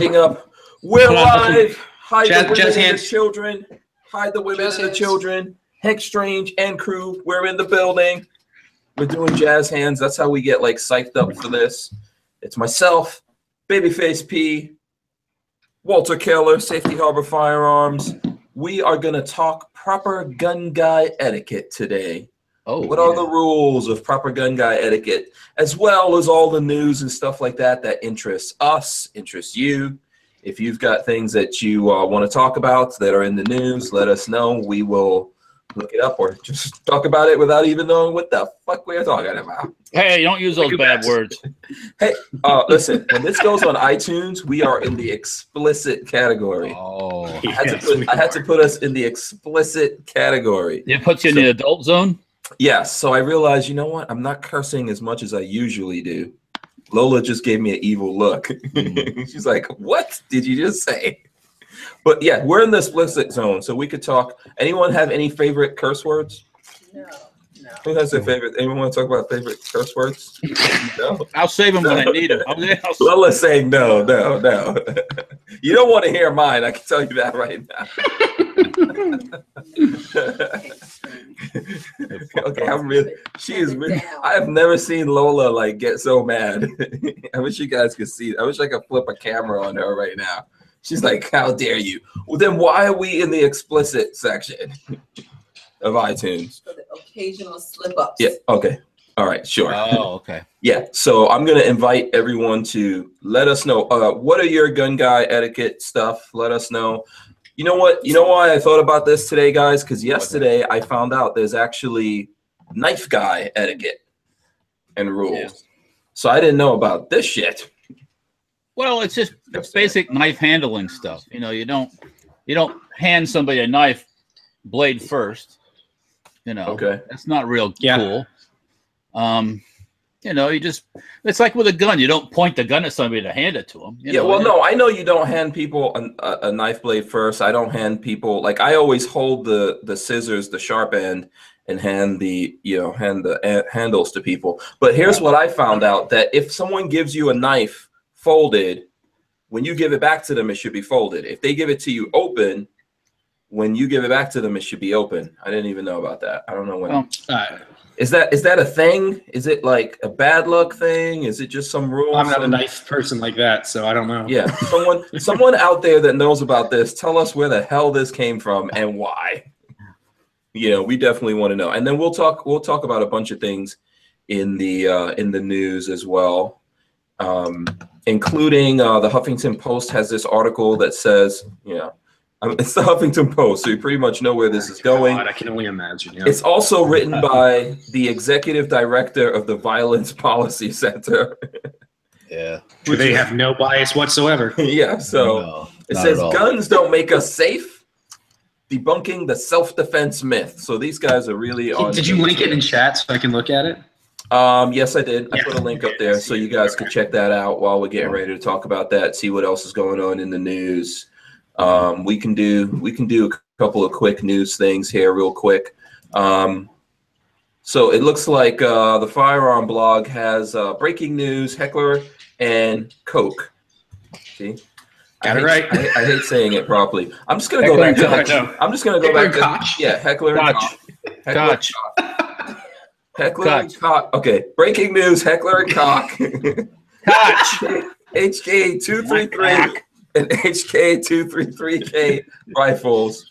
Hang up. We're Come live. Hide Jazz- the women jazz and the children. Hide the women Jazz and the hands. children. Hank Strange and crew. We're in the building. We're doing jazz hands. That's how we get like psyched up for this. It's myself, Babyface P, Walter Keller, Safety Harbor Firearms. We are gonna talk proper gun guy etiquette today. Oh, What are the rules of proper gun guy etiquette, as well as all the news and stuff like that that interests us, interests you? If you've got things that you uh, want to talk about that are in the news, let us know. We will look it up or just talk about it without even knowing what the fuck we're talking about. Hey, don't use those bad at that. words. Uh, listen, when this goes on iTunes, we are in the explicit category. Oh, I had, to put, I had to put us in the explicit category. it puts you in the adult zone. Yes. So I realized, you know what? I'm not cursing as much as I usually do. Lola just gave me an evil look. Mm-hmm. She's like, "What did you just say?" But yeah, we're in the explicit zone, so we could talk. Anyone have any favorite curse words? No, no. Who has their favorite? Anyone want to talk about favorite curse words? no. I'll save them when I need them. I'll, I'll, Lola's saying no, no, no. you don't want to hear mine. I can tell you that right now. okay, I'm really. She is really. I have never seen Lola like get so mad. I wish you guys could see. I wish I could flip a camera on her right now. She's like, "How dare you?" Well, then why are we in the explicit section of iTunes? For the occasional slip ups. Yeah. Okay. All right. Sure. oh, okay. Yeah, so I'm gonna invite everyone to let us know uh, what are your gun guy etiquette stuff. Let us know. You know what? You know why I thought about this today, guys? Because yesterday I found out there's actually knife guy etiquette and rules. Yeah. So I didn't know about this shit. Well, it's just it's basic knife handling stuff. You know, you don't you don't hand somebody a knife blade first. You know, Okay. that's not real Yeah. cool. Um, you know, you just it's like with a gun. You don't point the gun at somebody to hand it to them. You yeah, know? well, no, I know you don't hand people a, a, a knife blade first. I don't hand people like I always hold the the scissors, the sharp end, and hand the you know hand the uh, handles to people. But here's what I found out: that if someone gives you a knife folded, when you give it back to them, it should be folded. If they give it to you open, when you give it back to them, it should be open. I didn't even know about that. I don't know when. Well, Uh, Is that is that a thing? Is it like a bad luck thing? Is it just some rule? I'm not a nice person like that, so I don't know. yeah, someone someone out there that knows about this, tell us where the hell this came from and why. You know, we definitely want to know. And then we'll talk we'll talk about a bunch of things in the uh, in the news as well. Um, including uh, the Huffington Post has this article that says, you know, um, it's the Huffington Post, so you pretty much know where this is going. God, I can only imagine. Yeah. It's also written by the executive director of the Violence Policy Center. yeah. Where they have no bias whatsoever. yeah, so No, it says guns don't make us safe, debunking the self-defense myth. So these guys are really on. Did you link it in chat so I can look at it? Um, yes, I did. I Yeah. put a link up there so you guys can check that out while we're getting ready to talk about that. See what else is going on in the news. Um, we can do we can do a couple of quick news things here, real quick. Um, so it looks like uh, the firearm blog has uh, breaking news: Heckler and Coke. See, Got I it hate- right. I, I hate saying it properly. I'm just gonna go back to. Koch. I'm just gonna go Heckler back to. Koch? Yeah, Heckler and Koch. Koch. Heckler and Koch. Heckler Koch. and Koch. Okay, breaking news: Heckler and Koch. Koch. HK two three three and HK two three three K rifles.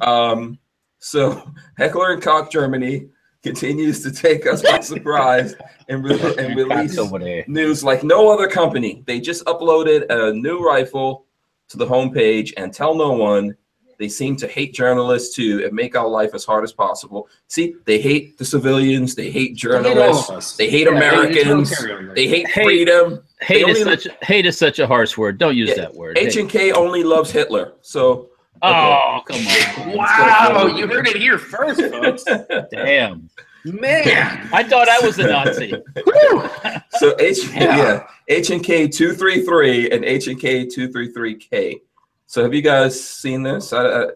Um, so Heckler and Koch Germany continues to take us by surprise and, re- and release news like no other company. They just uploaded a new rifle to the homepage and tell no one. They seem to hate journalists too and make our life as hard as possible. See, they hate the civilians, they hate They hate journalists, they hate Yeah, Americans, they hate Hate- freedom. Hate is only- such hate is such a harsh word. Don't use Yeah. that word. H and K only loves Hitler. So Oh, come on. Wow, you heard it here first, folks. Damn. Man. I thought I was a Nazi. so H Yeah. yeah H and K two three three and H and K two three three K. So have you guys seen this? I, I,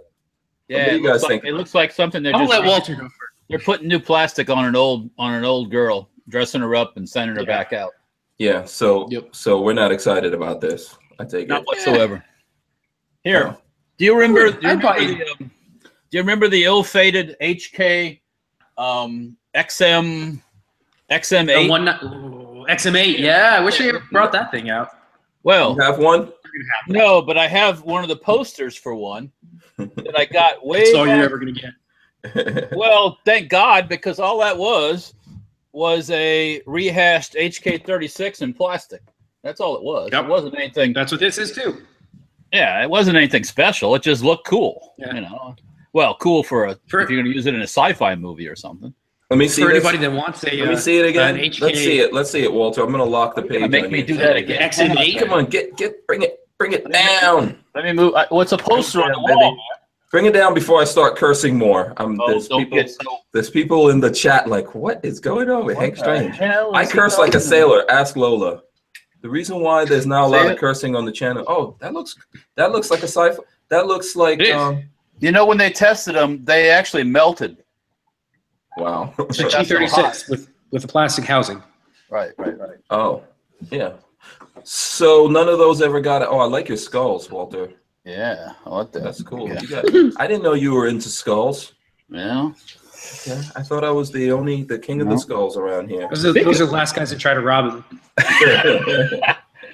Yeah, do you it looks guys like, think? It looks like something they're I'll just let Walter go first. they're putting new plastic on an old on an old girl, dressing her up and sending her Yeah. back out. Yeah. So Yep. so we're not excited about this. I take Not it. whatsoever. Here, No. do you remember? Do you remember, the, um, do you remember the ill-fated HK um, XM XM8? one, ooh, XM8. Yeah, I wish they ever brought that thing out. well, You have one? no, but I have one of the posters for one that I got way. That's all back- you're ever gonna get. Well, thank God, because all that was was a rehashed HK36 in plastic. That's all it was. Yep. It wasn't anything. That's what this is too. Yeah, it wasn't anything special. It just looked cool. Yeah. You know, well, cool for a For- if you're going to use it in a sci-fi movie or something. Let me see For this. anybody that wants a, Let me uh, see it again. an HK Let's see it. Let's see it, Walter. I'm gonna lock the page. Make me do that again. XM8. Come on, get get bring it bring it down. Let me move. I, what's a poster on the Baby. Wall? Bring it down before I start cursing more. Um, Oh, there's people. get. There's people in the chat like, what is going on with Hank What the Strange? I curse like a talking sailor. Ask Lola. The reason why there's not a Say lot of cursing on the channel. Oh, that looks that looks like a sci-fi. That looks like um. You know, when they tested them, they actually melted. Wow. It's a Got so G36 with with a plastic housing. Right, right, right. oh, yeah. So none of those ever got it. Oh, I like your skulls, Walter. Yeah, I like that. That's cool. Yeah. You got, I didn't know you were into skulls. Yeah. Okay. I thought I was the only the king of the skulls around here. Those are, those are the last guys that try to rob him.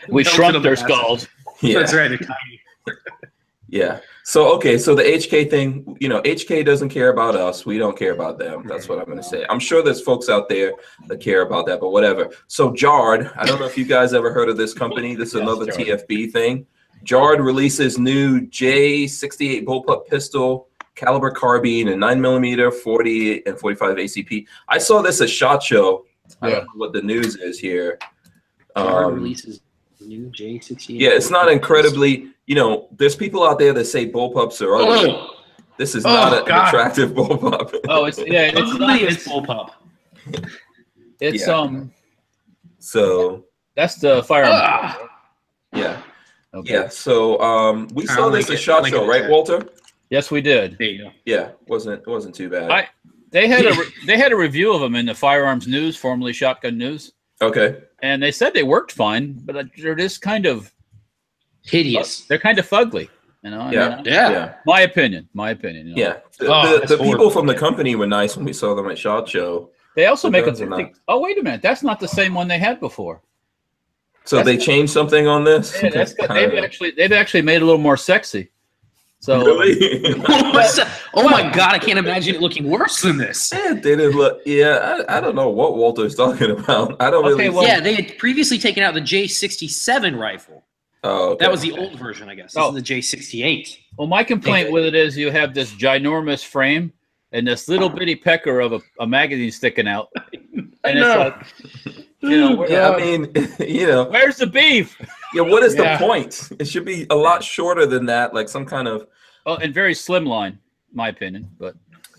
We Melted shrunk their massive. skulls. yeah. That's right. Yeah. So okay, so the HK thing, you know, HK doesn't care about us. We don't care about them. That's what I'm going to say. I'm sure there's folks out there that care about that, but whatever. So Jard, I don't know if you guys ever heard of this company. This is Yes, another Jard. TFB thing. Jard releases new J68 bullpup pistol, caliber carbine, and 9 millimeter, 40 and 45 ACP. I saw this at Shot Show. I don't know what the news is here. Jard Um, releases new J68. yeah, it's not incredibly. You know, there's people out there that say bullpups are ugly. Oh, This is Oh, not an God. attractive bullpup. Oh, it's yeah, it's not. ugliest It's, bullpup. it's Yeah. um, So that's the firearm. Ah. yeah, Okay. yeah. So um, we I'll saw this link at Shot Show, it right. Walter? Yes, we did. There you go. Yeah, wasn't it wasn't too bad. I- They had a re- they had a review of them in the Firearms News, formerly Shotgun News, okay. and they said they worked fine, but they're just kind of Hideous. they're kind of fugly. You know. I Yeah. mean, Yeah. Yeah, my opinion. My opinion. You know? yeah. The, Oh, the, the people from the company were nice when we saw them at Shot Show. They also The make a. guns Oh wait a minute, that's not the same one they had before. So That's- they changed something on this. Yeah, that's they've actually they've actually made it a little more sexy. So really. Oh my god, I can't imagine it looking worse than this. It didn't look. Yeah, I, I don't know what Walter's talking about. I don't Okay, really. well- yeah, they had previously taken out the J67 rifle. oh, okay. That was the old version, I guess. This Oh. is the J68. Well, my complaint with it is you have this ginormous frame and this little ah. bitty pecker of a, a magazine sticking out, and it's know. like, you know, where- Yeah, I mean, you know, where's the beef? yeah. What is Yeah. the point? It should be a lot shorter than that, like some kind of Oh, and very slim line, my opinion. But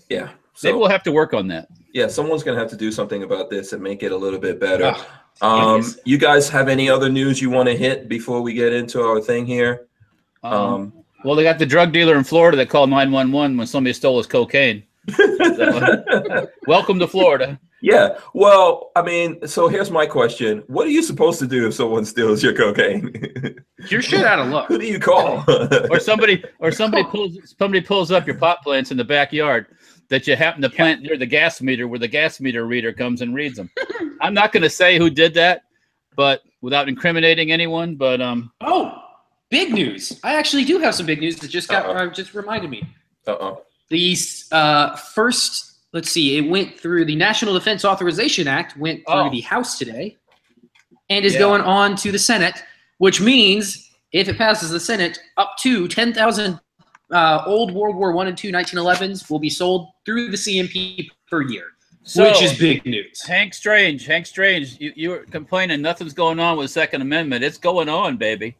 yeah. maybe So we'll have to work on that. yeah, someone's gonna have to do something about this and make it a little bit better. Ugh, Um, hideous. you guys have any other news you want to hit before we get into our thing here? Um, Um, well, they got the drug dealer in Florida that called nine one one when somebody stole his cocaine. Welcome to Florida. yeah. Well, I mean, so here's my question: What are you supposed to do if someone steals your cocaine? You're shit out of luck. Who do you call? or somebody or somebody pulls somebody pulls up your pot plants in the backyard that you happen to plant near the gas meter where the gas meter reader comes and reads them. I'm not going to say who did that, but without incriminating anyone, but um Oh, big news. I actually do have some big news that just got Uh-oh. uh, just reminded me. Uh-oh. The uh, first, let's see, it went through the National Defense Authorization Act, went through Oh. the House today, and is Yeah. going on to the Senate, which means if it passes the Senate, up to 10,000 uh, old World War One and Two 1911s will be sold through the CMP per year, so which is big news. Hank Strange, Hank Strange, you you were complaining nothing's going on with the Second Amendment. It's going on, baby.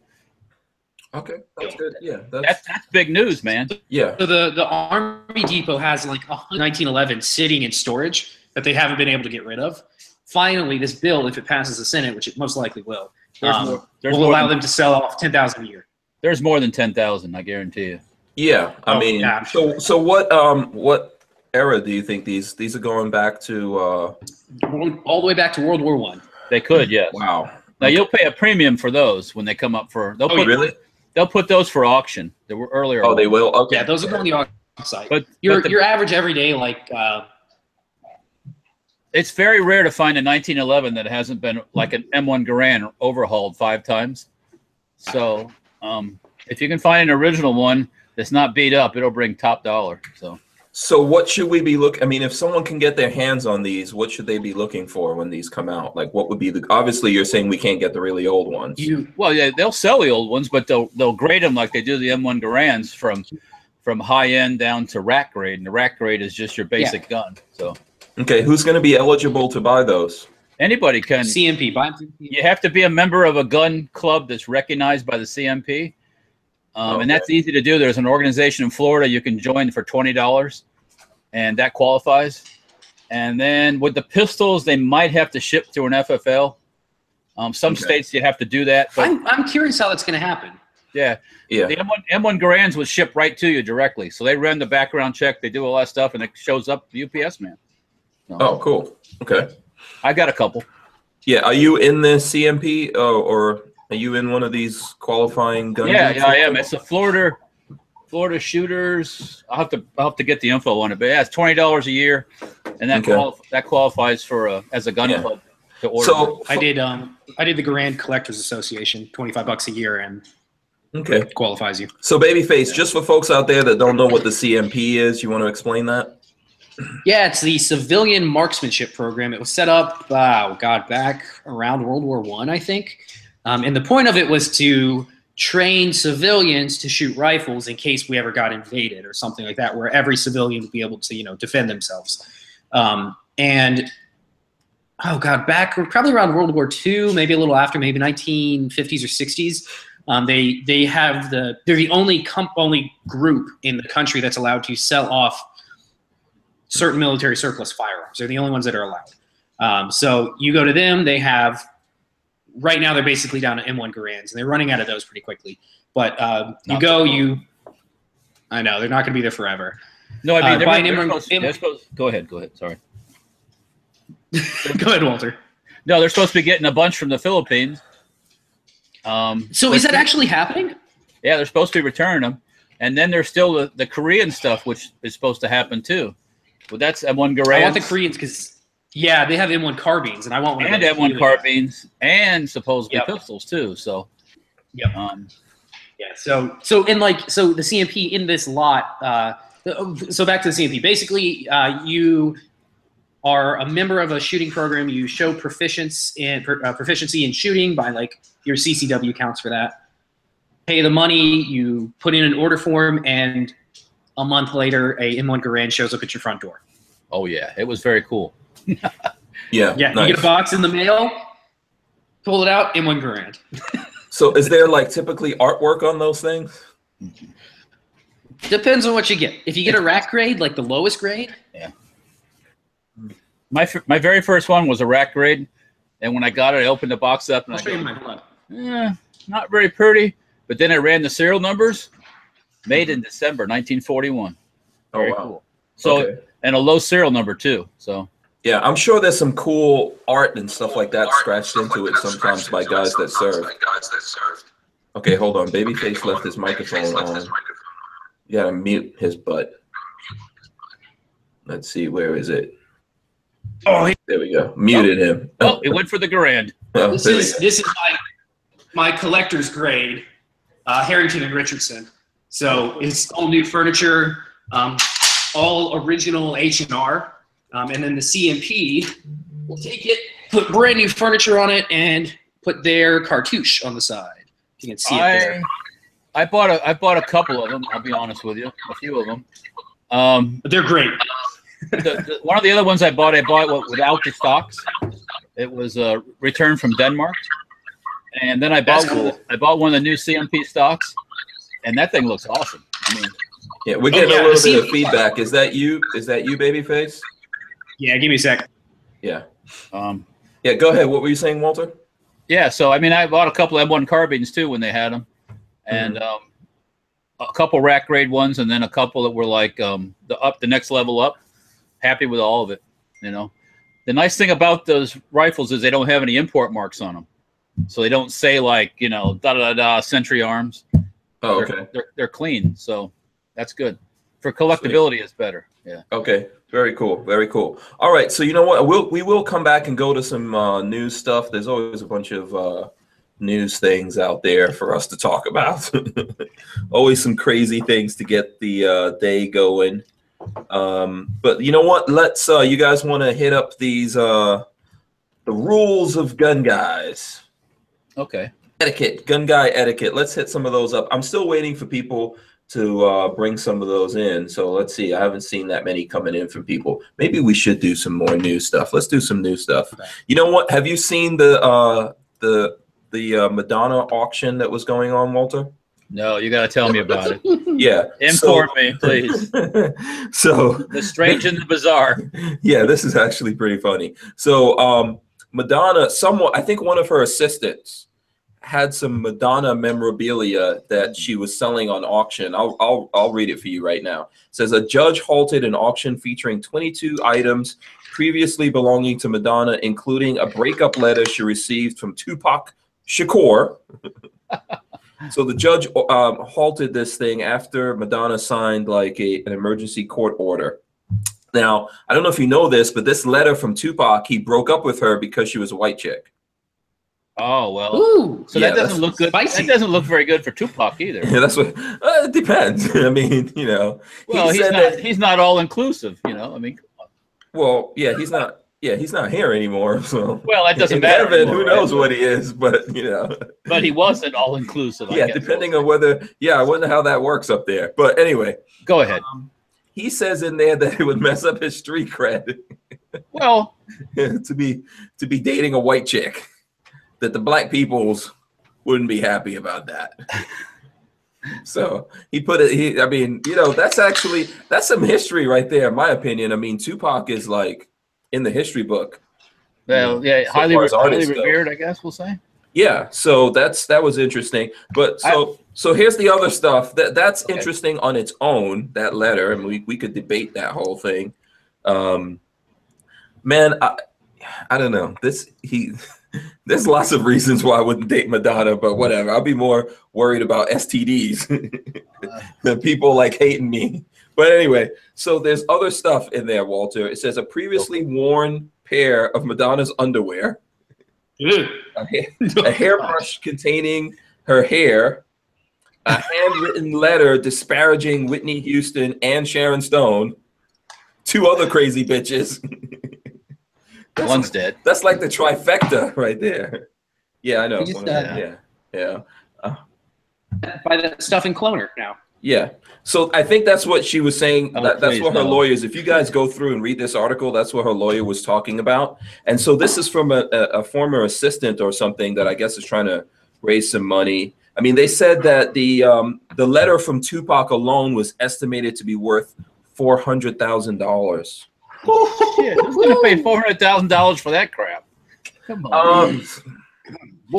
Okay, that's good. Yeah, that's, That's that's big news, man. yeah. So the, the Army Depot has like a 1911 sitting in storage that they haven't been able to get rid of. Finally, this bill, if it passes the Senate, which it most likely will, There's um, more. There's will more allow than, them to sell off 10,000 a year. there's more than ten thousand. I guarantee you. Yeah, I Oh, mean, yeah, I'm so so what um what era do you think these these are going back to? uh All the way back to World War One. They could, yes. Wow. Now you'll pay a premium for those when they come up for. They'll Oh, put really? They'll put those for auction. They were earlier. Oh, they will. Okay. Yeah, those are on the auction site. But, your but the- your average everyday like uh, it's very rare to find a 1911 that hasn't been like an M1 Garand overhauled five times. So um, if you can find an original one that's not beat up, it'll bring top dollar. So So what should we be look? I mean, if someone can get their hands on these, what should they be looking for when these come out? Like, what would be the? Obviously, you're saying we can't get the really old ones. you well, yeah, they'll sell the old ones, but they'll they'll grade them like they do the M1 Garands from from high end down to rack grade, and the rack grade is just your basic gun. So Okay, who's going to be eligible to buy those? anybody can. CMP buy them. You have to be a member of a gun club that's recognized by the CMP. Um, And that's easy to do. There's an organization in Florida you can join for $20, and that qualifies. And then with the pistols, they might have to ship through an FFL. Um, some Okay. states you have to do that. But I'm I'm curious how that's going to happen. yeah, Yeah. the M1, M1 Garands would ship right to you directly. So they run the background check, they do all that stuff, and it shows up the UPS man. So, Oh, cool. Okay. I got a couple. Yeah. Are you in the CMP? Oh, or are you in one of these qualifying gun? Yeah, yeah, I am. It's a Florida, Florida shooters. I'll have to, I'll have to get the info on it, but yeah, it's twenty dollars a year, and that Okay. quali- that qualifies for a as a gun Yeah. club to order. So I did um I did the Garand Collectors Association, twenty five bucks a year, and Okay. qualifies you. So babyface, just for folks out there that don't know what the CMP is, you want to explain that? Yeah, it's the Civilian Marksmanship Program. It was set up, oh God, back around World War One, I, think. Um, and the point of it was to train civilians to shoot rifles in case we ever got invaded or something like that, where every civilian would be able to, you know, defend themselves. Um, and oh God, back probably around World War II, maybe a little after, maybe 1950s or 60s. Um, they they have the they're the only comp, only group in the country that's allowed to sell off certain military surplus firearms. They're the only ones that are allowed. Um, so you go to them, they have right now they're basically down to M1 Garands, and they're running out of those pretty quickly. But um, you go, you I know they're not going to be there forever. no, I mean uh, they're, they're Imran- supposed, they're supposed- Go ahead, go ahead. Sorry. go ahead, Walter. No, they're supposed to be getting a bunch from the Philippines. Um, So is that actually happening? yeah, they're supposed to be returning them, and then there's still the, the Korean stuff, which is supposed to happen too. But that's M1 Garand. I want the Koreans because yeah, they have M1 carbines, and I want one and of those. M1 carbines and supposedly Yep. pistols too. So, Yep. um, Yeah. So so in like so the CMP in this lot. Uh, so back to the CMP. Basically, uh, you are a member of a shooting program. You show proficiency in uh, proficiency in shooting by like your CCW counts for that. Pay the money. You put in an order form, and a month later, a M1 Garand shows up at your front door. oh yeah, it was very cool. Yeah. Yeah, nice. you get a box in the mail. Pull it out, M1 Garand. So is there like typically artwork on those things? Depends on what you get. If you get a rack grade, like the lowest grade, Yeah. My f- my very first one was a rack grade, and when I got it, I opened the box up and I'll I show you go, mine. Hold on. eh, not very pretty. But then I ran the serial numbers, made in December 1941. Oh wow. cool. So Okay. and a low serial number too. So Yeah, I'm sure there's some cool art and stuff like that scratched into it sometimes by guys that serve. Okay, hold on. Babyface left his microphone on. You gotta mute his butt. Let's see, where is it? Oh, There we go. Muted him. oh, it went for the grand. Oh, this is this is my my collector's grade, uh, Harrington and Richardson. So it's all new furniture, um, all original H and R, um, and then the CMP will take it, put brand new furniture on it, and put their cartouche on the side. You can see it I there. I bought a I bought a couple of them. I'll be honest with you, a few of them. Um, But they're great. the, the, one of the other ones I bought, I bought what, without the stocks. It was a return from Denmark, and then I bought That's cool. I bought one of the new CMP stocks, and that thing looks awesome. I mean, Yeah, we're getting yeah, a little bit of feedback. Is that you? Is that you, Babyface? Yeah, give me a sec. Yeah. um, Yeah, go ahead. What were you saying, Walter? yeah. So I mean, I bought a couple of M1 carbines too when they had them, and um, a couple rack grade ones, and then a couple that were like um, the up the next level up. Happy with all of it, you know. The nice thing about those rifles is they don't have any import marks on them. so they don't say like you know da da da da Century Arms. Oh, They're- okay. They're they're clean, so that's good. For collectability, it's better. Yeah. Okay, very cool, very cool. All right, so you know what? We'll we will come back and go to some uh, news stuff. There's always a bunch of uh, news things out there for us to talk about. always some crazy things to get the uh, day going. Um, but you know what? Let's. Uh, you guys want to hit up these uh, the rules of gun guys Okay. etiquette, gun guy etiquette. Let's hit some of those up. I'm still waiting for people to uh, bring some of those in. So let's see. I haven't seen that many coming in from people. Maybe we should do some more new stuff. Let's do some new stuff. You know what? Have you seen the uh, the the uh, Madonna auction that was going on, Walter? No, you got to tell me about it. Yeah. Inform me, please. so The strange and the bizarre. yeah, this is actually pretty funny. So, um, Madonna, someone, I think one of her assistants had some Madonna memorabilia that she was selling on auction. I'll, I'll, I'll read it for you right now. It says a judge halted an auction featuring 22 items previously belonging to Madonna, including a breakup letter she received from Tupac Shakur. so the judge um, halted this thing after Madonna signed like a, an emergency court order. Now, I don't know if you know this, but this letter from Tupac, he broke up with her because she was a white chick. Oh well. Ooh. So Yeah, that doesn't look good. spicy. That doesn't look very good for Tupac either. Yeah, that's what. Uh, it depends. I mean, you know. he Well, he's not. that- He's not all inclusive. You know. I mean, well, yeah, he's not. Yeah, he's not here anymore. So. well, that doesn't In matter. heaven, anymore, who right? knows what he is? But you know. But he wasn't all inclusive. yeah, depending on whether. Yeah, I wonder how that works up there. But anyway, Go ahead. he says in there that it would mess up his street cred Well, to be to be dating a white chick. That the black peoples wouldn't be happy about that. So he put it. He, I mean, you know, that's actually that's some history right there, in my opinion. I mean, Tupac is like in the history book. well, yeah, So highly, as highly revered, I guess we'll say. Yeah, so that's that was interesting. But so so here's the other stuff that that's Okay. interesting on its own. That letter, and we we could debate that whole thing. Um, man, I I don't know. This he. There's lots of reasons why I wouldn't date Madonna, but whatever. I'll be more worried about STDs than people like hating me. But anyway, so there's other stuff in there, Walter. It says a previously worn pair of Madonna's underwear, a, ha- a hairbrush containing her hair, a handwritten letter disparaging Whitney Houston and Sharon Stone, two other crazy bitches. That's One's dead. that's like the trifecta right there. Yeah, I know. Just, One of them, uh, yeah, yeah, By the stuff in Cloner now. yeah. So I think that's what she was saying. Oh, that, that's what her no. lawyers. If you guys go through and read this article, that's what her lawyer was talking about. And so this is from a, a, a former assistant or something that I guess is trying to raise some money. I mean, they said that the um, the letter from Tupac alone was estimated to be worth four hundred thousand dollars. Shit, who's gonna pay four hundred thousand dollars for that crap? Come on. Um,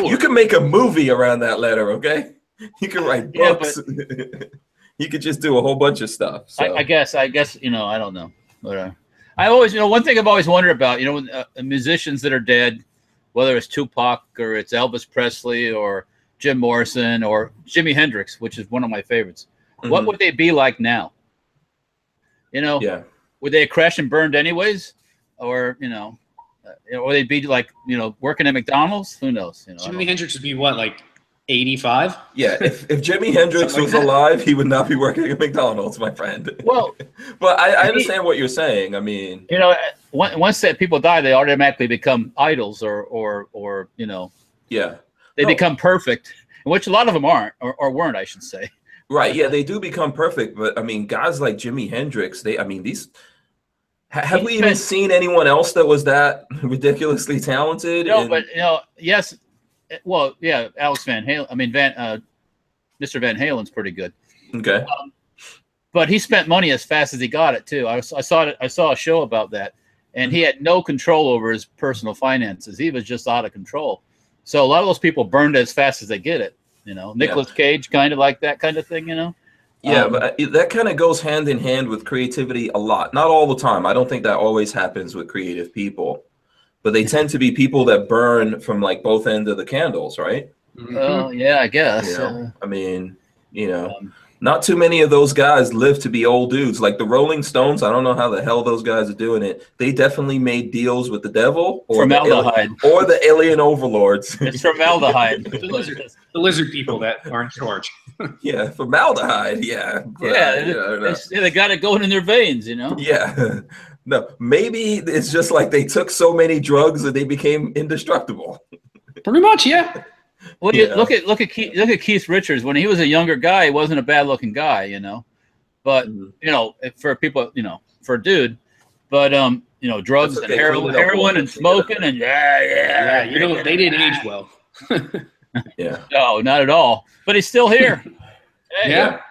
you can make a movie around that letter, okay? You can write Yeah, books. you could just do a whole bunch of stuff. So. I, I guess. I guess you know. I don't know. But uh, I always, you know, one thing I've always wondered about, you know, when, uh, musicians that are dead, whether it's Tupac or it's Elvis Presley or Jim Morrison or Jimi Hendrix, which is one of my favorites. What Mhm. would they be like now? You know, yeah. Would they crash and burned anyways, or you know, uh, or they'd be like you know working at McDonald's? Who knows? You know, Jimi Hendrix would be what, like 85? Yeah, if, if Jimi Hendrix Something was that. alive, he would not be working at McDonald's, my friend. well, but I, I he- understand what you're saying. I mean, you know, on- once that people die, they automatically become idols, or or or you know, yeah, they No. become perfect, which a lot of them aren't, or, or weren't, I should say. Right. Yeah, they do become perfect. But I mean, guys like Jimi Hendrix, they, I mean, these. ha- Have we even seen anyone else that was that ridiculously talented? No, And- but you know, yes, well, yeah, Alex Van Halen. I mean, Van, uh, Mr. Van Halen's pretty good, okay, but he spent money as fast as he got it too. I, I saw it. I saw a show about that, and he had no control over his personal finances. He was just out of control. So a lot of those people burned as fast as they get it. You know, Nicolas Cage, kind of like that kind of thing. You know. Yeah, Um, but uh, that kind of goes hand in hand with creativity a lot. Not all the time. I don't think that always happens with creative people. but they tend to be people that burn from like both ends of the candles, right? Mhm. Well, yeah, I guess. You know, I mean, you uh, know, um, not too many of those guys live to be old dudes. Like the Rolling Stones, I don't know how the hell those guys are doing it. They definitely made deals with the devil or the, ali- formaldehyde. or the alien overlords. It's formaldehyde. lizard. the lizard people that are in charge. yeah, formaldehyde. Yeah, But, yeah, you know, I know. they, they got it going in their veins, you know. yeah. No, maybe it's just like they took so many drugs that they became indestructible. Pretty much, yeah. Well, you Yeah. look at look at Keith, look at Keith Richards. When he was a younger guy, he wasn't a bad looking guy, you know. But Mhm. you know, for people, you know, for a dude, but um, you know, drugs That's and okay, heroin, clean it up, heroin and Walter. smoking and yeah, Yeah, yeah, you know, they didn't age well. Yeah. No, not at all. But he's still here. Hey, Yeah.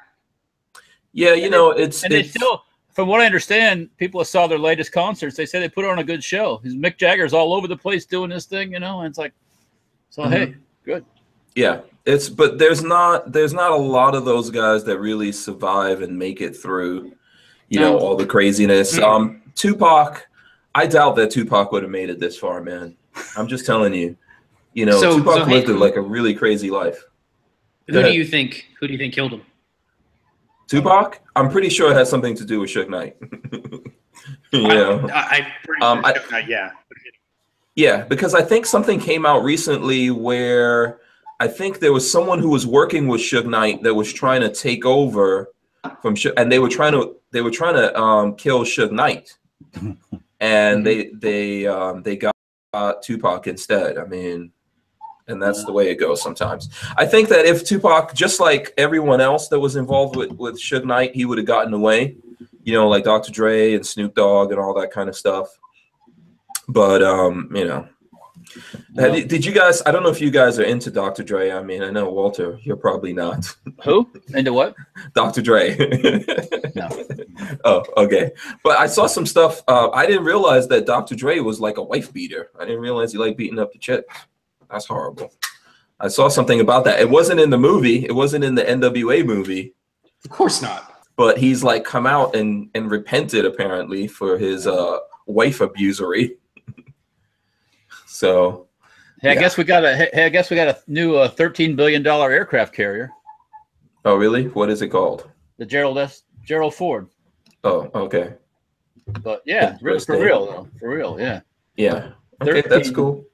Yeah, you know, it's and they it's still, from what I understand, people that saw their latest concerts. They say they put on a good show. He's Mick Jagger's all over the place doing this thing, you know. And it's like, so Mhm. hey, good. Yeah, it's but there's not there's not a lot of those guys that really survive and make it through, you know, all the craziness. Um, Tupac, I doubt that Tupac would have made it this far, man. I'm just telling you. You know, So- Tupac so lived a, like a really crazy life. Who do you think? Who do you think killed him? Tupac, I'm pretty sure it has something to do with Suge Knight. you know, I, I, Um, I- I yeah. Yeah, because I think something came out recently where I think there was someone who was working with Suge Knight that was trying to take over from Suge, and they were trying to they were trying to um, kill Suge Knight, and they they um, they got uh, Tupac instead. I mean, and that's the way it goes sometimes. I think that if Tupac, just like everyone else that was involved with with Suge Knight, he would have gotten away. You know, like Dr. Dre and Snoop Dogg and all that kind of stuff. But um, you know, have you- did you guys? I don't know if you guys are into Dr. Dre. I mean, I know Walter, you're probably not. Who into what? Dr. Dre. No. Oh, okay. But I saw some stuff. Uh, I didn't realize that Dr. Dre was like a wife beater. I didn't realize he liked beating up the chicks. That's horrible. I saw something about that. It wasn't in the movie. It wasn't in the NWA movie. Of course not. But he's like come out and and repented apparently for his uh wife abusery. So Hey, I Yeah. guess we got a. Hey, I guess we got a new uh, thirteen billion dollar aircraft carrier, Oh, really? What is it called? the Gerald S. Gerald Ford. Oh, okay. But yeah, real, for real though, for real, yeah, Yeah. Okay, that's cool.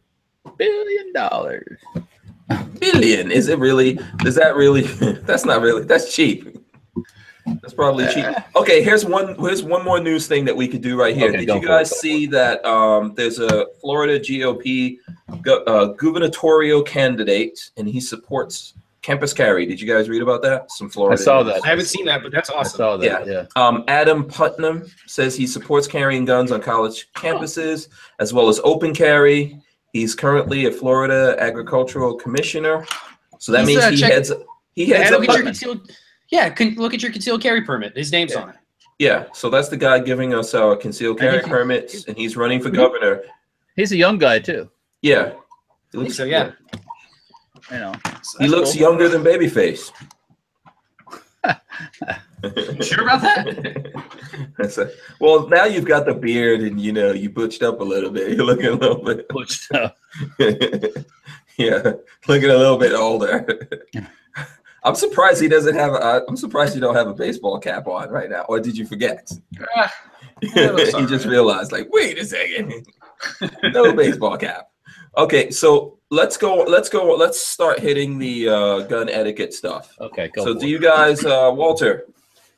billion dollars. Billion. Is it really? Is that really? that's not really. That's cheap. That's probably cheap. Okay, here's one. Here's one more news thing that we could do right here. Okay, Did you for it, guys see that? Um, there's a Florida GOP gu- uh, gubernatorial candidate, and he supports campus carry. Did you guys read about that? Some Florida. I saw news. that. I haven't seen that, but that's awesome. I awesome. saw that. Yeah. Yeah. Um, Adam Putnam says he supports carrying guns on college campuses as well as open carry. He's currently a Florida agricultural commissioner, so that He's, means uh, he check- heads he heads look up. At your concealed. Yeah, con- look at your concealed carry permit. His name's Yeah. on it. Yeah, so that's the guy giving us our concealed carry think he- permits, and he's running for Mhm. governor. He's a young guy too. Yeah, he I think looks, so, yeah. You know. he looks cool. younger than Babyface. Sure about that? That's a- well, now you've got the beard, and you know you butched up a little bit. You're looking a little bit. butched up. yeah, looking a little bit older. I'm surprised he doesn't have. A, I'm surprised you don't have a baseball cap on right now. Or did you forget? Ah, he that looks all just realized, like, wait a second, no baseball cap. Okay, so let's go. Let's go. Let's start hitting the uh, gun etiquette stuff. okay, go. so, for do it. you guys, uh, Walter?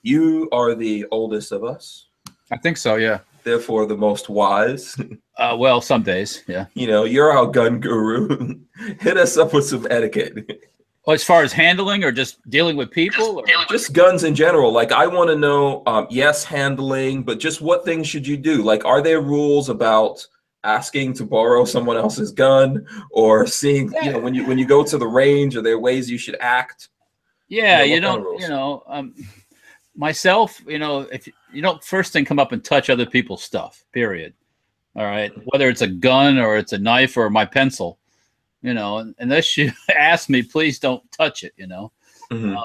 You are the oldest of us, I think so. Yeah. therefore the most wise. Uh, well, some days. Yeah. you know, you're our gun guru. Hit us up with some etiquette. Well, as far as handling or just dealing with people, or just guns in general. Like, I want to know, um, yes, handling, but just what things should you do? Like, are there rules about asking to borrow someone else's gun or seeing, you know, when you when you go to the range, are there ways you should act? yeah, Yeah, you know, kind of don't. rules? You know, um, myself. You know, if you don't first thing come up and touch other people's stuff. Period. All right, whether it's a gun or it's a knife or my pencil. You know, unless you ask me, please don't touch it. You know. Mhm.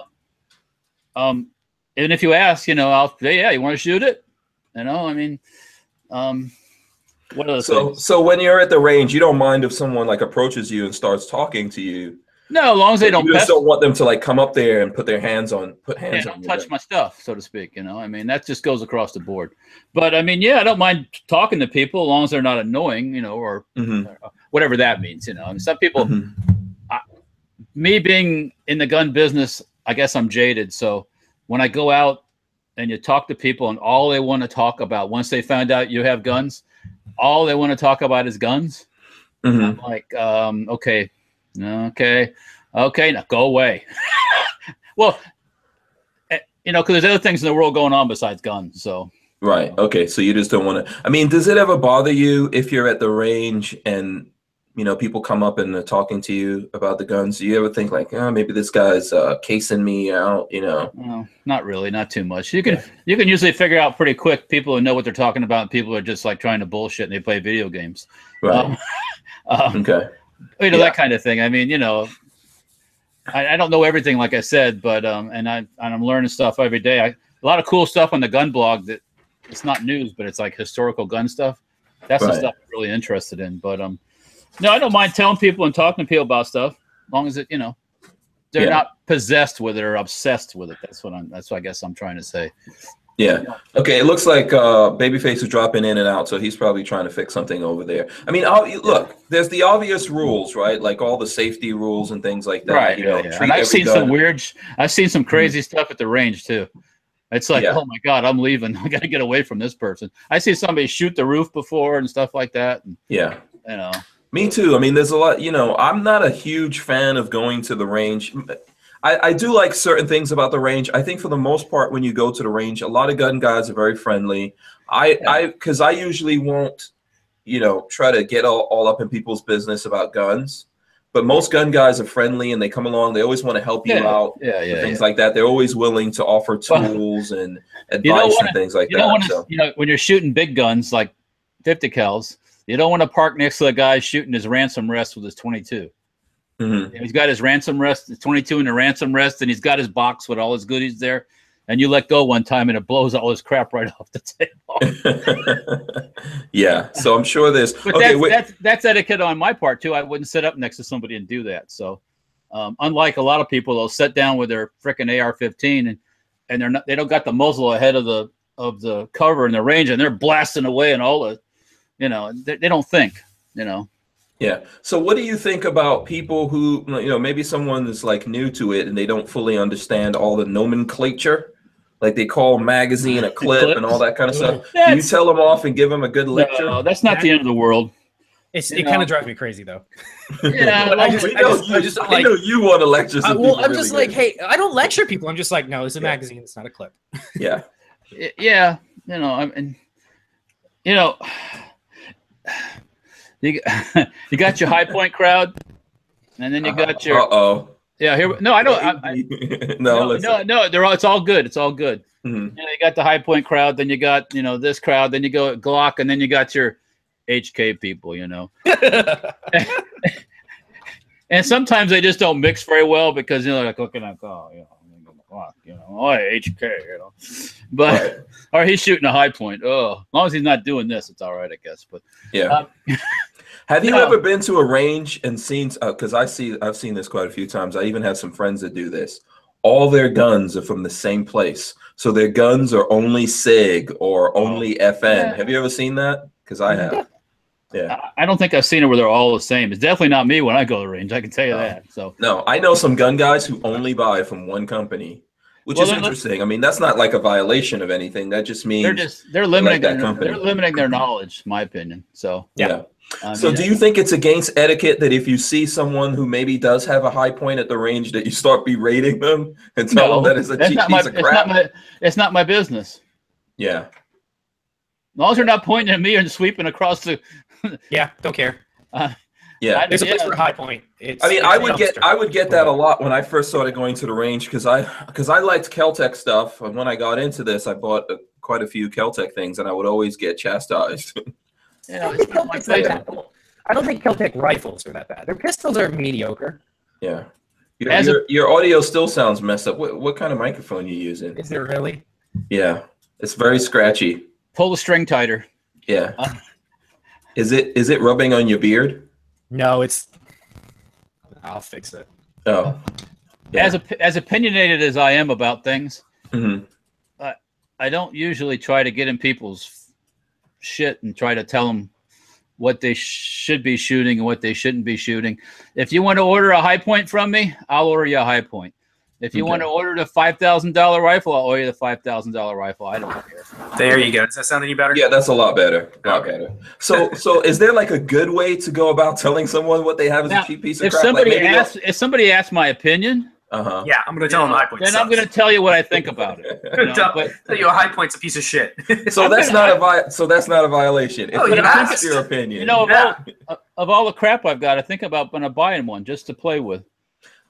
um and if you ask you know i'll say yeah you want to shoot it you know i mean um What other So things? so when you're at the range, you don't mind if someone like approaches you and starts talking to you. No, as long as they don't you just don't want them to like come up there and put their hands on put hands don't on touch my stuff, so to speak. You know, I mean, that just goes across the board. But I mean, yeah, I don't mind talking to people as long as they're not annoying, you know, or Mhm, whatever that means. You know, I mean, some people, mhm. me being in the gun business, I guess I'm jaded. So when I go out and you talk to people and all they want to talk about once they found out you have guns, all they want to talk about is guns. Mhm. I'm like, um, okay, okay, okay, now go away. well, eh, you know, because there's other things in the world going on besides guns. So Right. Okay. So you just don't want to. I mean, does it ever bother you if you're at the range and you know people come up and they're talking to you about the guns? Do you ever think like, oh, maybe this guy's uh, casing me out? You know? well, not really, not too much. You can you can usually figure out pretty quick people who know what they're talking about. And people who are just like trying to bullshit and they play video games. Right. Um, um, okay. you know Yeah. that kind of thing. I mean, you know, I, I don't know everything, like I said, but um, and I and I'm learning stuff every day. I, a lot of cool stuff on the gun blog that it's not news, but it's like historical gun stuff. That's the stuff I'm really interested in. But um, no, I don't mind telling people and talking to people about stuff, as long as it, you know, they're Yeah. not possessed with it or obsessed with it. That's what I'm. That's what I guess I'm trying to say. Yeah. Okay. It looks like uh, Babyface is dropping in and out, so he's probably trying to fix something over there. I mean, ob- look, there's the obvious rules, right? Like all the safety rules and things like that. right. You Yeah, know, yeah. treat And I've seen some gun- Mm-hmm. weird. I've seen some crazy stuff at the range too. It's like, Yeah. oh my god, I'm leaving. I got to get away from this person. I see somebody shoot the roof before and stuff like that. And, Yeah. you know, Me too. I mean, there's a lot, you know, I'm not a huge fan of going to the range. I, I do like certain things about the range. I think for the most part, when you go to the range, a lot of gun guys are very friendly. I, Yeah. I, because I usually won't, you know, try to get all, all up in people's business about guns. But most gun guys are friendly and they come along. They always want to help you Yeah. out, yeah, yeah. things yeah. like that. They're always willing to offer Well, tools and advice you don't wanna- and things like you that. So, you know, when you're shooting big guns like 50 cals, you don't want to park next to the guy shooting his ransom rest with his 22. mhm. He's got his ransom rest, his 22 in the ransom rest, and he's got his box with all his goodies there. And you let go one time, and it blows all his crap right off the table. yeah. So I'm sure there's But okay. that's, that's that's etiquette on my part too. I wouldn't sit up next to somebody and do that. So, um, unlike a lot of people, they'll sit down with their freaking AR-15 and and they're not they don't got the muzzle ahead of the of the cover in the range, and they're blasting away and all the, you know, they, they don't think, you know. Yeah. So what do you think about people who, you know, maybe someone is like new to it and they don't fully understand all the nomenclature? Like they call magazine a clip and all that kind of stuff. Do you tell them off and give them a good lecture? No, that's not the end of the world. It's, You it kind of drives me crazy though. Yeah, But I just, I know just, you, I just I like, know you want to lecture I, well, I'm really just like, good. hey, I don't lecture people. I'm just like, no, it's a Yeah. magazine. It's not a clip. Yeah. Yeah, you know, I mean, you know, you you got your Hi-Point crowd, and then you got your Uh oh. yeah here. No, I don't. I, I, no, no, no, no, they're all. It's all good. It's all good. Mhm. You, know, you got the Hi-Point crowd, then you got you know this crowd, then you go at Glock, and then you got your HK people. You know, and sometimes they just don't mix very well because you know like looking at oh you know Glock, you know oh HK, you know, but Right. or he's shooting a Hi-Point. Oh, as long as he's not doing this, it's all right, I guess. But Yeah. Um, have you no. ever been to a range and seen? Because I see, I've seen this quite a few times. I even have some friends that do this. All their guns are from the same place, so their guns are only Sig or only FN. Yeah. Have you ever seen that? Because I have. Yeah. I- I don't think I've seen it where they're all the same. It's definitely not me when I go to the range. I can tell you Oh. that. So No, I know some gun guys who only buy from one company, which Well, is then let- interesting. I mean, that's not like a violation of anything. That just means they're just they're limiting that their, company. they're limiting their knowledge, my opinion. So yeah. I So, do you think it's against etiquette that if you see someone who maybe does have a Hi-Point at the range, that you start berating them and tell no, them that it's a cheap not my, piece of it's crap? not my it's not my business. yeah, As long as you're not pointing at me and sweeping across the yeah, don't care. yeah. I- There's a place yeah. for High Point. It's, I mean, it's I a would get. I would get that a lot when I first started going to the range because I because I liked Keltec stuff, and when I got into this, I bought uh, quite a few Keltec things, and I would always get chastised. you I don't it's think not my that I don't think Keltec rifles are that bad. Their pistols are mediocre. yeah. Your, As a- your, your audio still sounds messed up. What, what kind of microphone you using? Is there really? Yeah, it's very scratchy. Pull the string tighter. Yeah. Is it is it rubbing on your beard? No, it's. I'll fix it. Oh, Yeah. As a, as opinionated as I am about things, mhm. I don't usually try to get in people's shit and try to tell them what they should be shooting and what they shouldn't be shooting. If you want to order a Hi-Point from me, I'll order you a Hi-Point. If you Okay. want to order the five thousand dollar rifle, I'll order you the five thousand dollar rifle. I don't care. There you go. Does that sound any better? yeah, that's a lot better. A lot Okay. better. So so is there like a good way to go about telling someone what they have as Now, a cheap piece of If crap? somebody like asks, if somebody asks my opinion, uh huh. Yeah, I'm gonna tell him Hi-Point. then I'm going to tell you what I think about it. you know, tell, but- tell you a Hi-Point's a piece of shit. So that's not a vi- so that's not a violation. If Oh, you you ask asked. your opinion, You know, of, Yeah. all, of all the crap I've got, I think about when I'm buying one just to play with.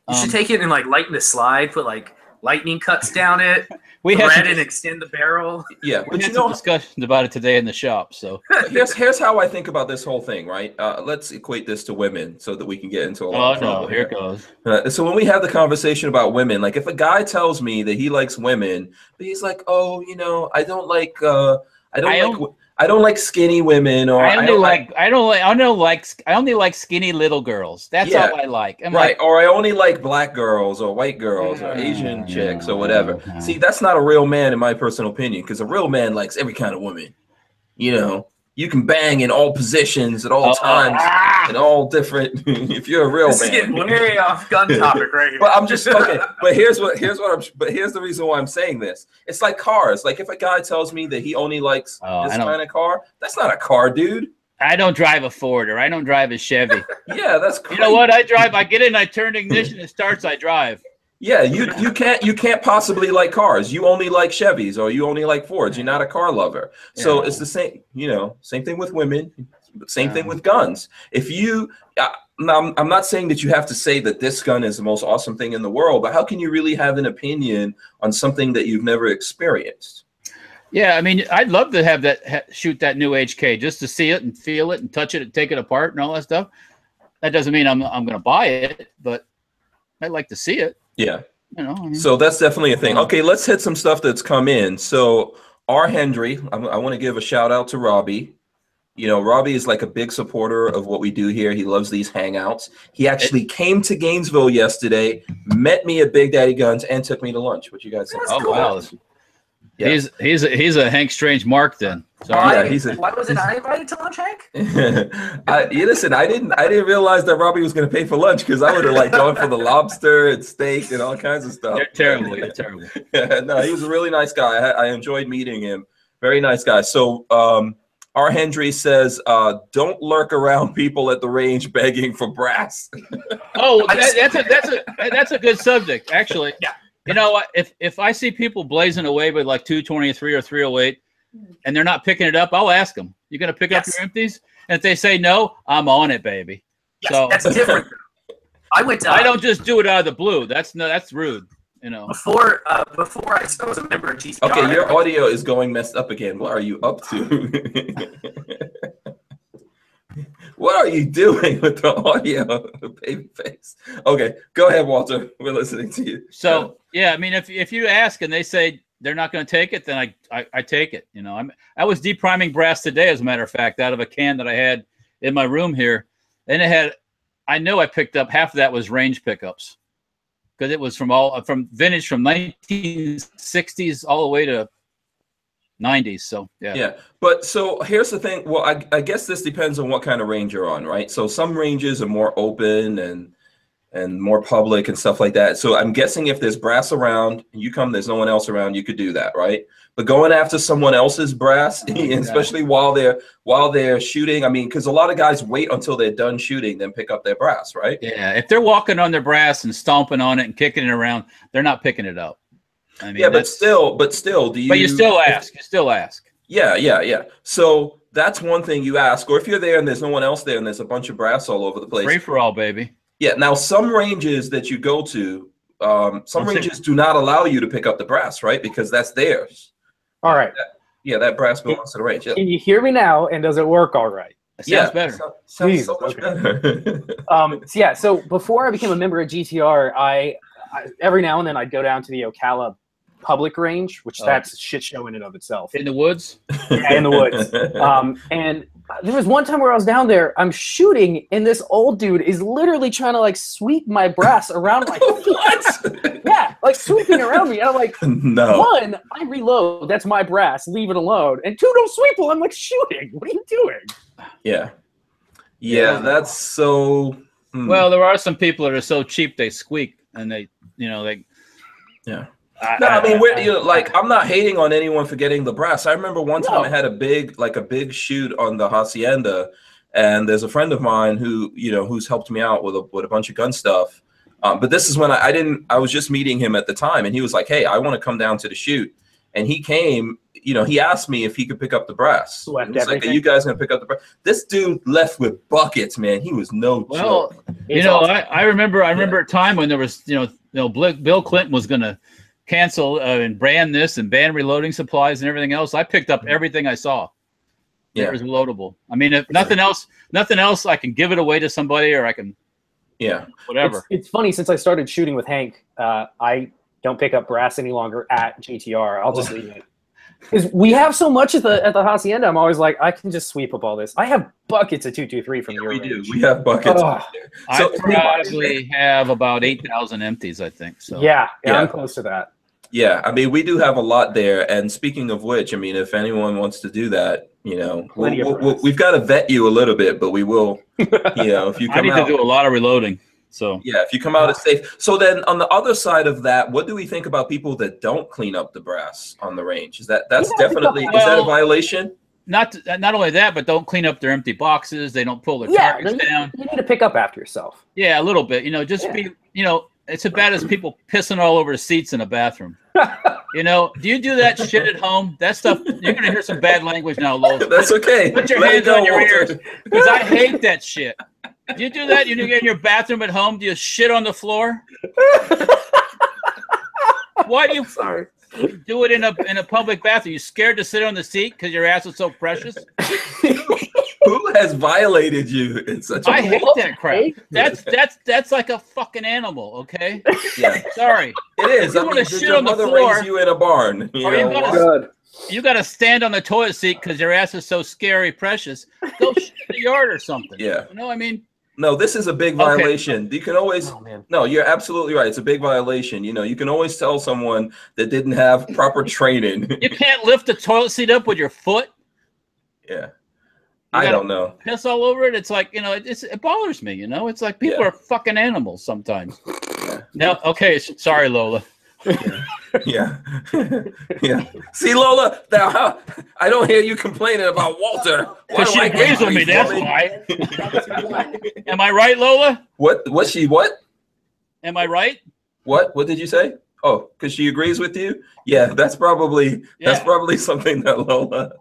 You should Um, take it and like lighten the slide, put like lightning cuts down it, we had thread some, and extend the barrel. yeah. we But had you some know, discussions about it today in the shop. So, here's here's how I think about this whole thing, right? Uh, let's equate this to women so that we can get into a lot oh of trouble no, here it goes. Uh, so when we have the conversation about women, like if a guy tells me that he likes women, but he's like, "Oh, you know, I don't like, uh, I don't I like, don't- w- I don't like skinny women," or I only don't like, I don't like I don't like I only like skinny little girls. That's Yeah. all I like. I'm right, like, or I only like black girls or white girls or mm-hmm. Asian yeah, chicks or whatever. See, that's not a real man, in my personal opinion, because a real man likes every kind of woman. You know, you can bang in all positions at all Oh, times, ah! in all different. if you're a real This is getting way off gun topic right here. But I'm just okay. But here's what here's what I'm. But here's the reason why I'm saying this. It's like cars. Like if a guy tells me that he only likes Oh, this kind of car, that's not a car, dude. I don't drive a Ford or I don't drive a Chevy. Yeah, that's you know what? I drive. I get in, I turn ignition, it starts. I drive. Yeah, you you can't you can't possibly like cars. You only like Chevys or you only like Fords. You're not a car lover. So it's the same. You know, same thing with women. Same thing with guns. If you, I'm, I'm not saying that you have to say that this gun is the most awesome thing in the world, but how can you really have an opinion on something that you've never experienced? Yeah, I mean, I'd love to have that ha- shoot that new HK just to see it and feel it and touch it and take it apart and all that stuff. That doesn't mean I'm I'm going to buy it, but I'd like to see it. Yeah. You know, I mean, So that's definitely a thing. Okay, let's hit some stuff that's come in. So R. Hendry, I'm, I want to give a shout out to Robbie. You know, Robbie is like a big supporter of what we do here. He loves these hangouts. He actually came to Gainesville yesterday, met me at Big Daddy Guns, and took me to lunch. What you guys think? oh wow, Yeah. he's he's a, he's a Hank Strange mark then. So Oh, yeah, Why- he's a- why wasn't I invited to lunch, Hank? I, yeah, listen, I didn't, I didn't realize that Robbie was going to pay for lunch because I would have like gone for the lobster and steak and all kinds of stuff. they're terrible. They're terrible. no, he was a really nice guy. I, I enjoyed meeting him. Very nice guy. So, um, R. Hendry says, uh, "Don't lurk around people at the range begging for brass." Oh, that, that's a that's a that's a good subject actually. Yeah. You know what? If if I see people blazing away with like 223 or 308 and they're not picking it up, I'll ask them, "You going to pick up your empties?" And if they say no, I'm on it, baby. Yes, So- that's different. I went to I don't just do it out of the blue. That's no, that's rude. You know. before uh, before I was a member of GTR. Okay, your audio is going messed up again. What are you up to? what are you doing with the audio, baby face? Okay, go ahead, Walter. We're listening to you. So yeah, I mean, if if you ask and they say they're not going to take it, then I, I I take it. You know, I'm I was depriming brass today, as a matter of fact, out of a can that I had in my room here, and it had. I know I picked up half of that was range pickups because it was from all from vintage from 1960s all the way to 90s. So yeah, Yeah, but so here's the thing. Well, I, I guess this depends on what kind of range you're on, right? So some ranges are more open and and more public and stuff like that. So I'm guessing if there's brass around, and you come, there's no one else around, you could do that, right? But going after someone else's brass, especially while they're while they're shooting, I mean, because a lot of guys wait until they're done shooting, then pick up their brass, right? yeah. If they're walking on their brass and stomping on it and kicking it around, they're not picking it up. I mean, yeah, but still, but still, do you? but you still if- ask. You still ask. Yeah, yeah, yeah. So that's one thing you ask, or if you're there and there's no one else there and there's a bunch of brass all over the place. Free for all, baby. Yeah. Now, some ranges that you go to, um, some What's it- ranges do not allow you to pick up the brass, right? Because that's theirs. All right. Yeah, that brass belongs to the range. Yeah. Can you hear me now? And does it work all right? It sounds yeah, better. so- sounds so much okay. better. Um, so yeah, so before I became a member of GTR, I, I every now and then I'd go down to the Ocala public range, which Oh. that's a shit show in and of itself. In the woods. Yeah, in the woods. Um, and there was one time where I was down there, I'm shooting, and this old dude is literally trying to like sweep my brass around my what? yeah, like sweeping around me. And I'm like, no. one, I reload, that's my brass, leave it alone. And two, don't sweep while I'm like shooting. What are you doing? Yeah. Yeah, that's so. hmm. Well, there are some people that are so cheap they squeak, and they, you know, they. Yeah. No, I mean, we're, you know, like I'm not hating on anyone for getting the brass. I remember one time No. I had a big, like a big shoot on the hacienda, and there's a friend of mine who, you know, who's helped me out with a with a bunch of gun stuff. Um, but this is when I, I didn't. I was just meeting him at the time, and he was like, "Hey, I want to come down to the shoot," and he came. You know, he asked me if he could pick up the brass. Left He was like, "Are you guys gonna pick up the brass?" This dude left with buckets, man. He was no Well, joke. you know, awesome. I, I remember I remember a time when there was, you know, you know, Bill Clinton was going to cancel uh, and ban this and ban reloading supplies and everything else. I picked up everything I saw. Yeah. It was reloadable. I mean, if nothing else, nothing else, I can give it away to somebody or I can Yeah, whatever. It's, it's funny since I started shooting with Hank, uh, I don't pick up brass any longer at GTR. I'll just leave it. Because we have so much at the at the hacienda, I'm always like, I can just sweep up all this. I have buckets of two two three from Yeah, your we do. We have buckets. Oh. out there. I probably have about eight thousand empties. I think so. Yeah, yeah, Yeah. I'm close to that. Yeah, I mean, we do have a lot there. And speaking of which, I mean, if anyone wants to do that, you know, we'll, Plenty of we'll, we'll, brass. we've got to vet you a little bit, but we will, you know, if you come I need out, to do a lot of reloading. So yeah, if you come out as safe. So then, on the other side of that, what do we think about people that don't clean up the brass on the range? Is that that's Yeah, I think definitely is that's- that a violation? not not only that, but don't clean up their empty boxes. They don't pull their Yeah, targets you, down. you need to pick up after yourself. Yeah, a little bit. You know, just Yeah. be. You know, it's as bad as people pissing all over seats in a bathroom. You know, do you do that shit at home? That stuff. You're gonna hear some bad language now, Lowell. That's okay. Put your Let hands go, on your Walter. ears because I hate that shit. Do you do that? You get in your bathroom at home? Do you shit on the floor? Why do you Sorry. do it in a in a public bathroom? You scared to sit on the seat because your ass is so precious? Who has violated you in such a I hate that crap. That's that's that's like a fucking animal. Okay, yeah, sorry. it is. You I wanna mean, did shit on the floor? raise you in a barn? You you gotta- Good. You got to stand on the toilet seat because your ass is so scary precious. Go shit in the yard or something. Yeah. You know, I mean, No, this is a big Okay. violation. You can always Oh man. No, you're absolutely right. It's a big violation. You know, you can always tell someone that didn't have proper training. you can't lift the toilet seat up with your foot. yeah. You I don't know. Piss all over it. It's like you know, it, it's, it bothers me. You know, it's like people Yeah. are fucking animals sometimes. Now, okay, sorry, Lola. Yeah. yeah. See, Lola, now how, I don't hear you complaining about Walter. Why Because she agrees with me. That's woman? why. Am I right, Lola? What what she what? Am I right? What what did you say? Oh, because she agrees with you? Yeah, that's probably that's probably something that Lola.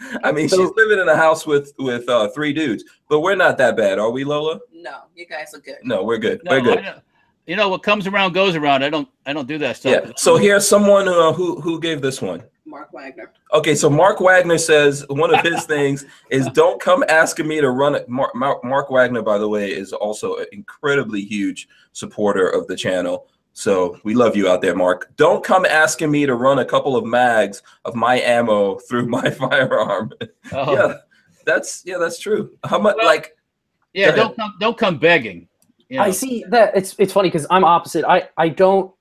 I mean, So- she's living in a house with with uh, three dudes, but we're not that bad, are we, Lola? No, you guys are good. No, we're good. No, we're good. You know what comes around goes around. I don't. I don't do that stuff. Yeah. So here's someone uh, who who gave this one. Mark Wagner. Okay, so Mark Wagner says one of his things is don't come asking me to run it. Mark, Mark, Mark Wagner, by the way, is also an incredibly huge supporter of the channel. So we love you out there, Mark. Don't come asking me to run a couple of mags of my ammo through my firearm. Oh, Yeah, that's yeah, that's true. How much? Well, like, yeah. Don't come. Don't come begging. You know. I see that it's it's funny because I'm opposite. I I don't.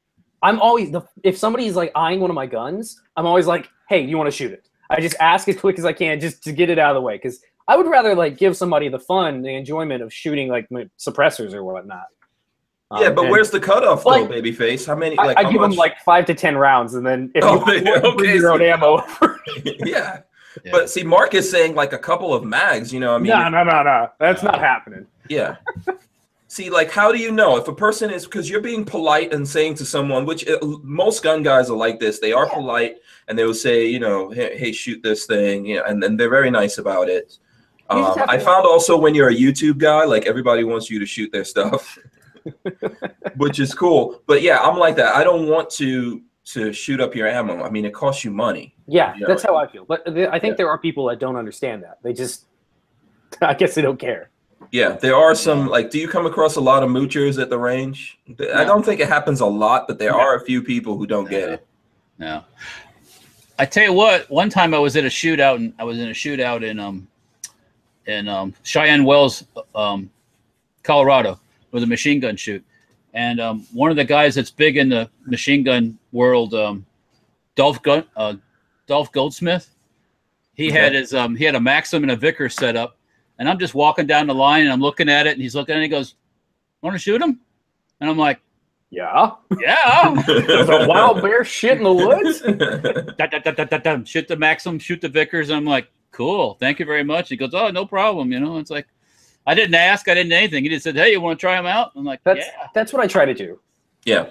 I'm always the if somebody's like eyeing one of my guns, I'm always like, hey, you want to shoot it? I just ask as quick as I can just to get it out of the way because I would rather like give somebody the fun, the enjoyment of shooting like suppressors or whatnot. Yeah, Um, but and where's the cutoff though, Like- babyface? How many? I, Like, I how give them much- like five to ten rounds, and then if Oh, you want to bring okay, your own ammo, yeah. Yeah. But see, Mark is saying like a couple of mags. You know, I mean, no, no, no, no, that's not happening. Yeah. See, like, how do you know if a person is because you're being polite and saying to someone, which uh, most gun guys are like this. They are polite and they will say, you know, hey, hey shoot this thing, you know, and then they're very nice about it. Um, I found also when you're a YouTube guy, like everybody wants you to shoot their stuff, which is cool. But yeah, I'm like that. I don't want to to shoot up your ammo. I mean, it costs you money. Yeah, Yeah. that's how I feel. But th- I think Yeah. there are people that don't understand that. They just, I guess they don't care. Yeah, there are some like. Do you come across a lot of moochers at the range? I don't think it happens a lot, but there are a few people who don't get it. No. I tell you what, one time I was at a shootout and I was in a shootout in um in um, Cheyenne Wells, um, Colorado, with a machine gun shoot. And um, one of the guys that's big in the machine gun world, um, Dolph Gun, uh, Dolph Goldsmith, he had his um, he had a Maxim and a Vickers set up, and I'm just walking down the line and I'm looking at it, and he's looking at it, and he goes, "Want to shoot him?" And I'm like, Yeah. "Yeah." There's a wild bear shit in the woods. Da, da, da. Shoot the Maxim, shoot the Vickers. I'm like, "Cool, thank you very much." He goes, "Oh, no problem." You know, it's like. I didn't ask. I didn't anything. He just said, "Hey, you want to try them out?" I'm like, That's "Yeah." that's what I try to do. Yeah.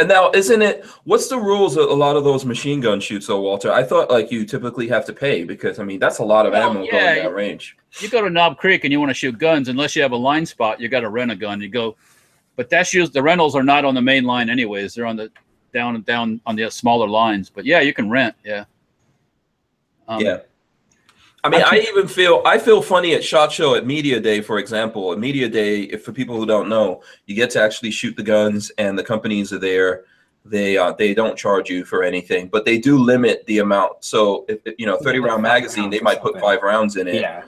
And now, isn't it? What's the rules of a lot of those machine gun shoots, though, Walter? I thought like you typically have to pay because I mean that's a lot of Well, ammo yeah, going you- range. you go to Knob Creek and you want to shoot guns, unless you have a line spot, you got to rent a gun. You go, but that's used. The rentals are not on the main line, anyways. They're on the down and down on the smaller lines. But yeah, you can rent. Yeah. Um, yeah. I mean, I even feel I feel funny at Shot Show at Media Day, for example. At Media Day, if for people who don't know, you get to actually shoot the guns, and the companies are there. They uh, they don't charge you for anything, but they do limit the amount. So if you know, thirty round magazine, they might put five rounds in it. Yeah.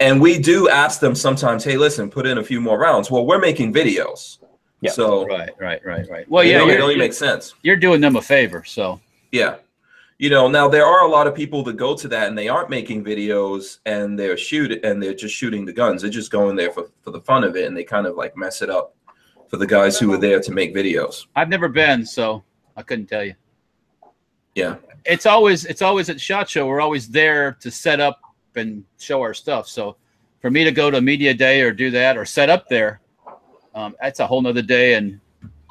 And we do ask them sometimes, hey, listen, put in a few more rounds. Well, we're making videos. Yeah. So Right, right, right, right. Well, yeah, know, it only makes sense. you're doing them a favor. So Yeah. You know, now there are a lot of people that go to that and they aren't making videos and they're shoot and they're just shooting the guns. They're just going there for, for the fun of it and they kind of like mess it up for the guys who are there to make videos. I've never been, so I couldn't tell you. Yeah. It's always it's always at Shot Show. We're always there to set up and show our stuff. So for me to go to media day or do that or set up there, um, that's a whole nother day and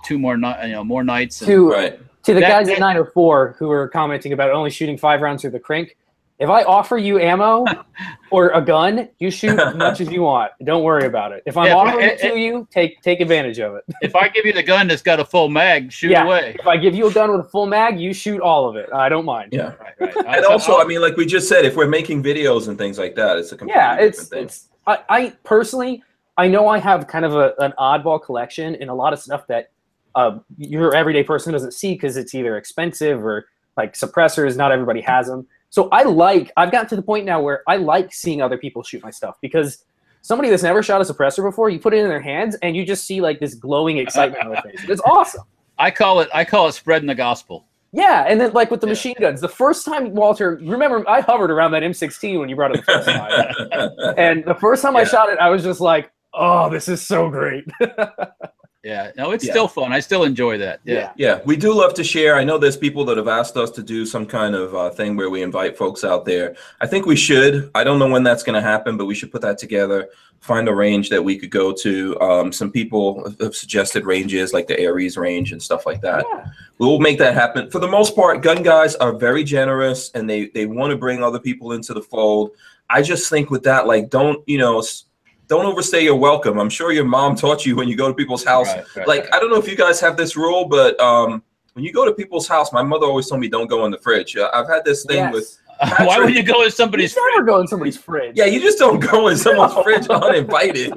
two more night, you know, more nights. And, To Right. To the That- guys that- at 904 who are commenting about only shooting five rounds through the crank, if I offer you ammo or a gun, you shoot as much as you want. Don't worry about it. If I'm if offering it it- to eh, you, take take advantage of it. if I give you the gun that's got a full mag, shoot Yeah. away. If I give you a gun with a full mag, you shoot all of it. I don't mind. Yeah. Right, right. And also, I mean, like we just said, if we're making videos and things like that, it's a completely yeah, different it's thing. it's. I, I personally, I know I have kind of a, an oddball collection and a lot of stuff that uh, your everyday person doesn't see because it's either expensive or like suppressors. Not everybody has them. So I like. I've gotten to the point now where I like seeing other people shoot my stuff because somebody that's never shot a suppressor before, you put it in their hands and you just see like this glowing excitement on their face. It's awesome. I call it I call it spreading the gospel. Yeah, and then like with the Yeah. machine guns, the first time Walter, remember I hovered around that M16 when you brought it the first time. And the first time I shot it, I was just like, "Oh, this is so great." Yeah. No, it's Yeah. still fun. I still enjoy that. Yeah. Yeah, we do love to share. I know there's people that have asked us to do some kind of uh, thing where we invite folks out there. I think we should. I don't know when that's going to happen, but we should put that together. Find a range that we could go to. Um, some people have- have suggested ranges like the Aries range and stuff like that. Yeah. We'll make that happen. For the most part, gun guys are very generous and they they want to bring other people into the fold. I just think with that, like, don't you know, s- don't overstay your welcome. I'm sure your mom taught you when you go to people's house Right, right. like I don't know if you guys have this rule, but um, when you go to people's house, my mother always told me don't go in the fridge. Uh, I've had this thing Yes. with Why would you go in You somebody's never go in somebody's fridge. yeah, you just don't go in someone's No. fridge uninvited.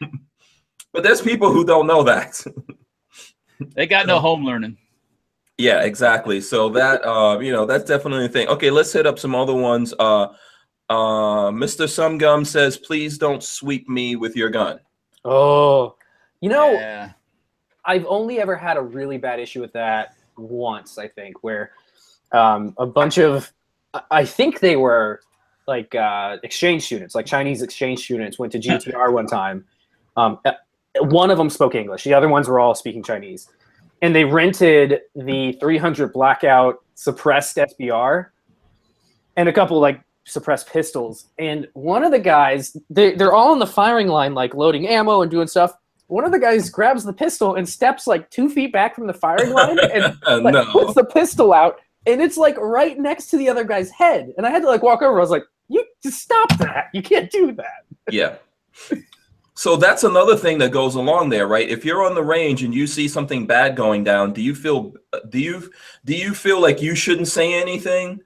but there's people who don't know that. They got no home learning. yeah, exactly. So that uh, you know, that's definitely a thing. Okay, let's hit up some other ones. Uh, uh, Mr. Sumgum says, please don't sweep me with your gun. Oh, you know, yeah. I've only ever had a really bad issue with that once. I think where um, a bunch of, I- I think they were like uh, exchange students, like Chinese exchange students, went to GTR one time. Um, uh, one of them spoke English. The other ones were all speaking Chinese, and they rented the 300 blackout suppressed SBR and a couple like suppressed pistols. And one of the guys, they, they're all in the firing line, like loading ammo and doing stuff. One of the guys grabs the pistol and steps like two feet back from the firing line and like, no. puts the pistol out, and it's like right next to the other guy's head. And I had to like walk over. I was like, "You just stop that! You can't do that." Yeah. So that's another thing that goes along there, right? If you're on the range and you see something bad going down, do you feel do you do you feel like you shouldn't say anything?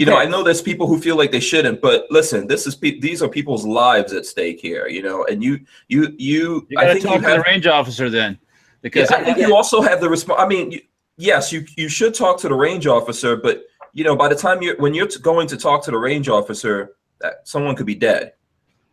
You know, I know there's people who feel like they shouldn't, but listen, this is pe- these are people's lives at stake here, you know, and you you you, You I got to think talk you to the range officer then, yeah, because I think you also have the response. I mean, you, yes, you you should talk to the range officer, but you know, by the time you're when you're t- going to talk to the range officer, that someone could be dead.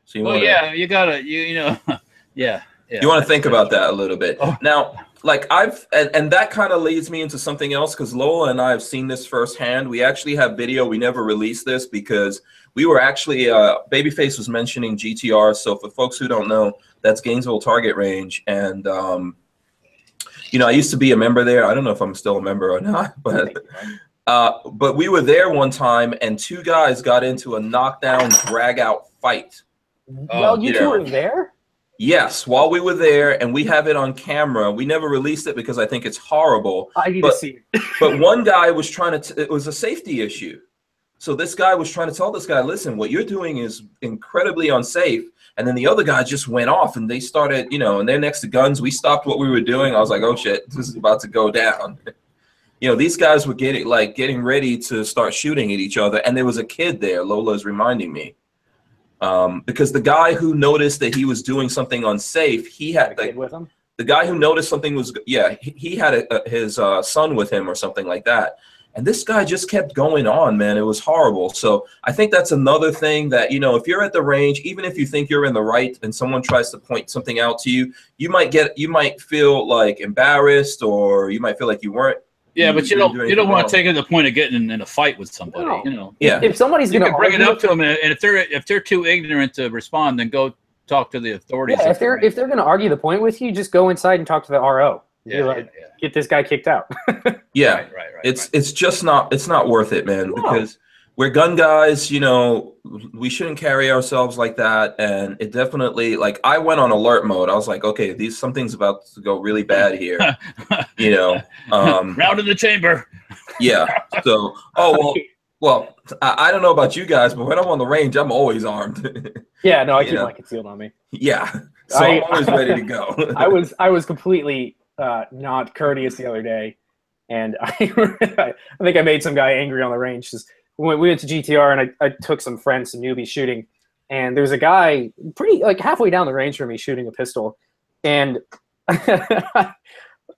So you Well, wanna, yeah, you gotta, you you know, yeah, yeah. you want to think about that a little bit. Oh. Now, like I've and, and that kind of leads me into something else because Lola and I have seen this firsthand. We actually have video. We never released this because we were actually uh, Babyface was mentioning GTR. So for folks who don't know, that's Gainesville Target Range, and um, you know I used to be a member there. I don't know if I'm still a member or not, but uh, but we were there one time, and two guys got into a knockdown drag out fight. well, you two were there. Yes, while we were there, and we have it on camera. We never released it because I think it's horrible. I need But- to see. it. But one guy was trying to, t- it was a safety issue. So this guy was trying to tell this guy, listen, what you're doing is incredibly unsafe. And then the other guy just went off and they started, you know, and they're next to guns. We stopped what we were doing. I was like, oh shit, this is about to go down. You know, these guys were getting like getting ready to start shooting at each other. And there was a kid there, Lola is reminding me. Um, because the guy who noticed that he was doing something unsafe, he Had a had like, kid with him. the guy who noticed something was yeah he, he had a, a, his uh, son with him or something like that. And this guy just kept going on man. It was horrible. So i think that's another thing that you know if you're at the range even if you think you're in the right and someone tries to point something out to you you might get you might feel like embarrassed or you might feel like you weren't yeah, but you you don't you don't want to take it to the point of getting in, in a fight with somebody. No. You know, yeah If somebody's you gonna can bring it up to them, and if they're if they're too ignorant to respond, then go talk to the authorities. Yeah, if they're if they're gonna argue the point with you, just go inside and talk to the RO. yeah, Be yeah, yeah. get this guy kicked out. yeah right, right, right. it's right. it's just not it's not worth it man No. because we're gun guys you know we shouldn't carry ourselves like that and it definitely like i went on alert mode i was like okay these something's about to go really bad here you know um round in the chamber. yeah so oh well well I, I don't know about you guys but when i'm on the range i'm always armed yeah, no, I You keep know. my concealed on me. yeah so I- I, am always ready to go I was I was completely uh, not courteous the other day, and I I think I made some guy angry on the range. Just we we went to GTR and I, I took some friends, some newbies shooting, and there's a guy pretty like halfway down the range from me shooting a pistol, and I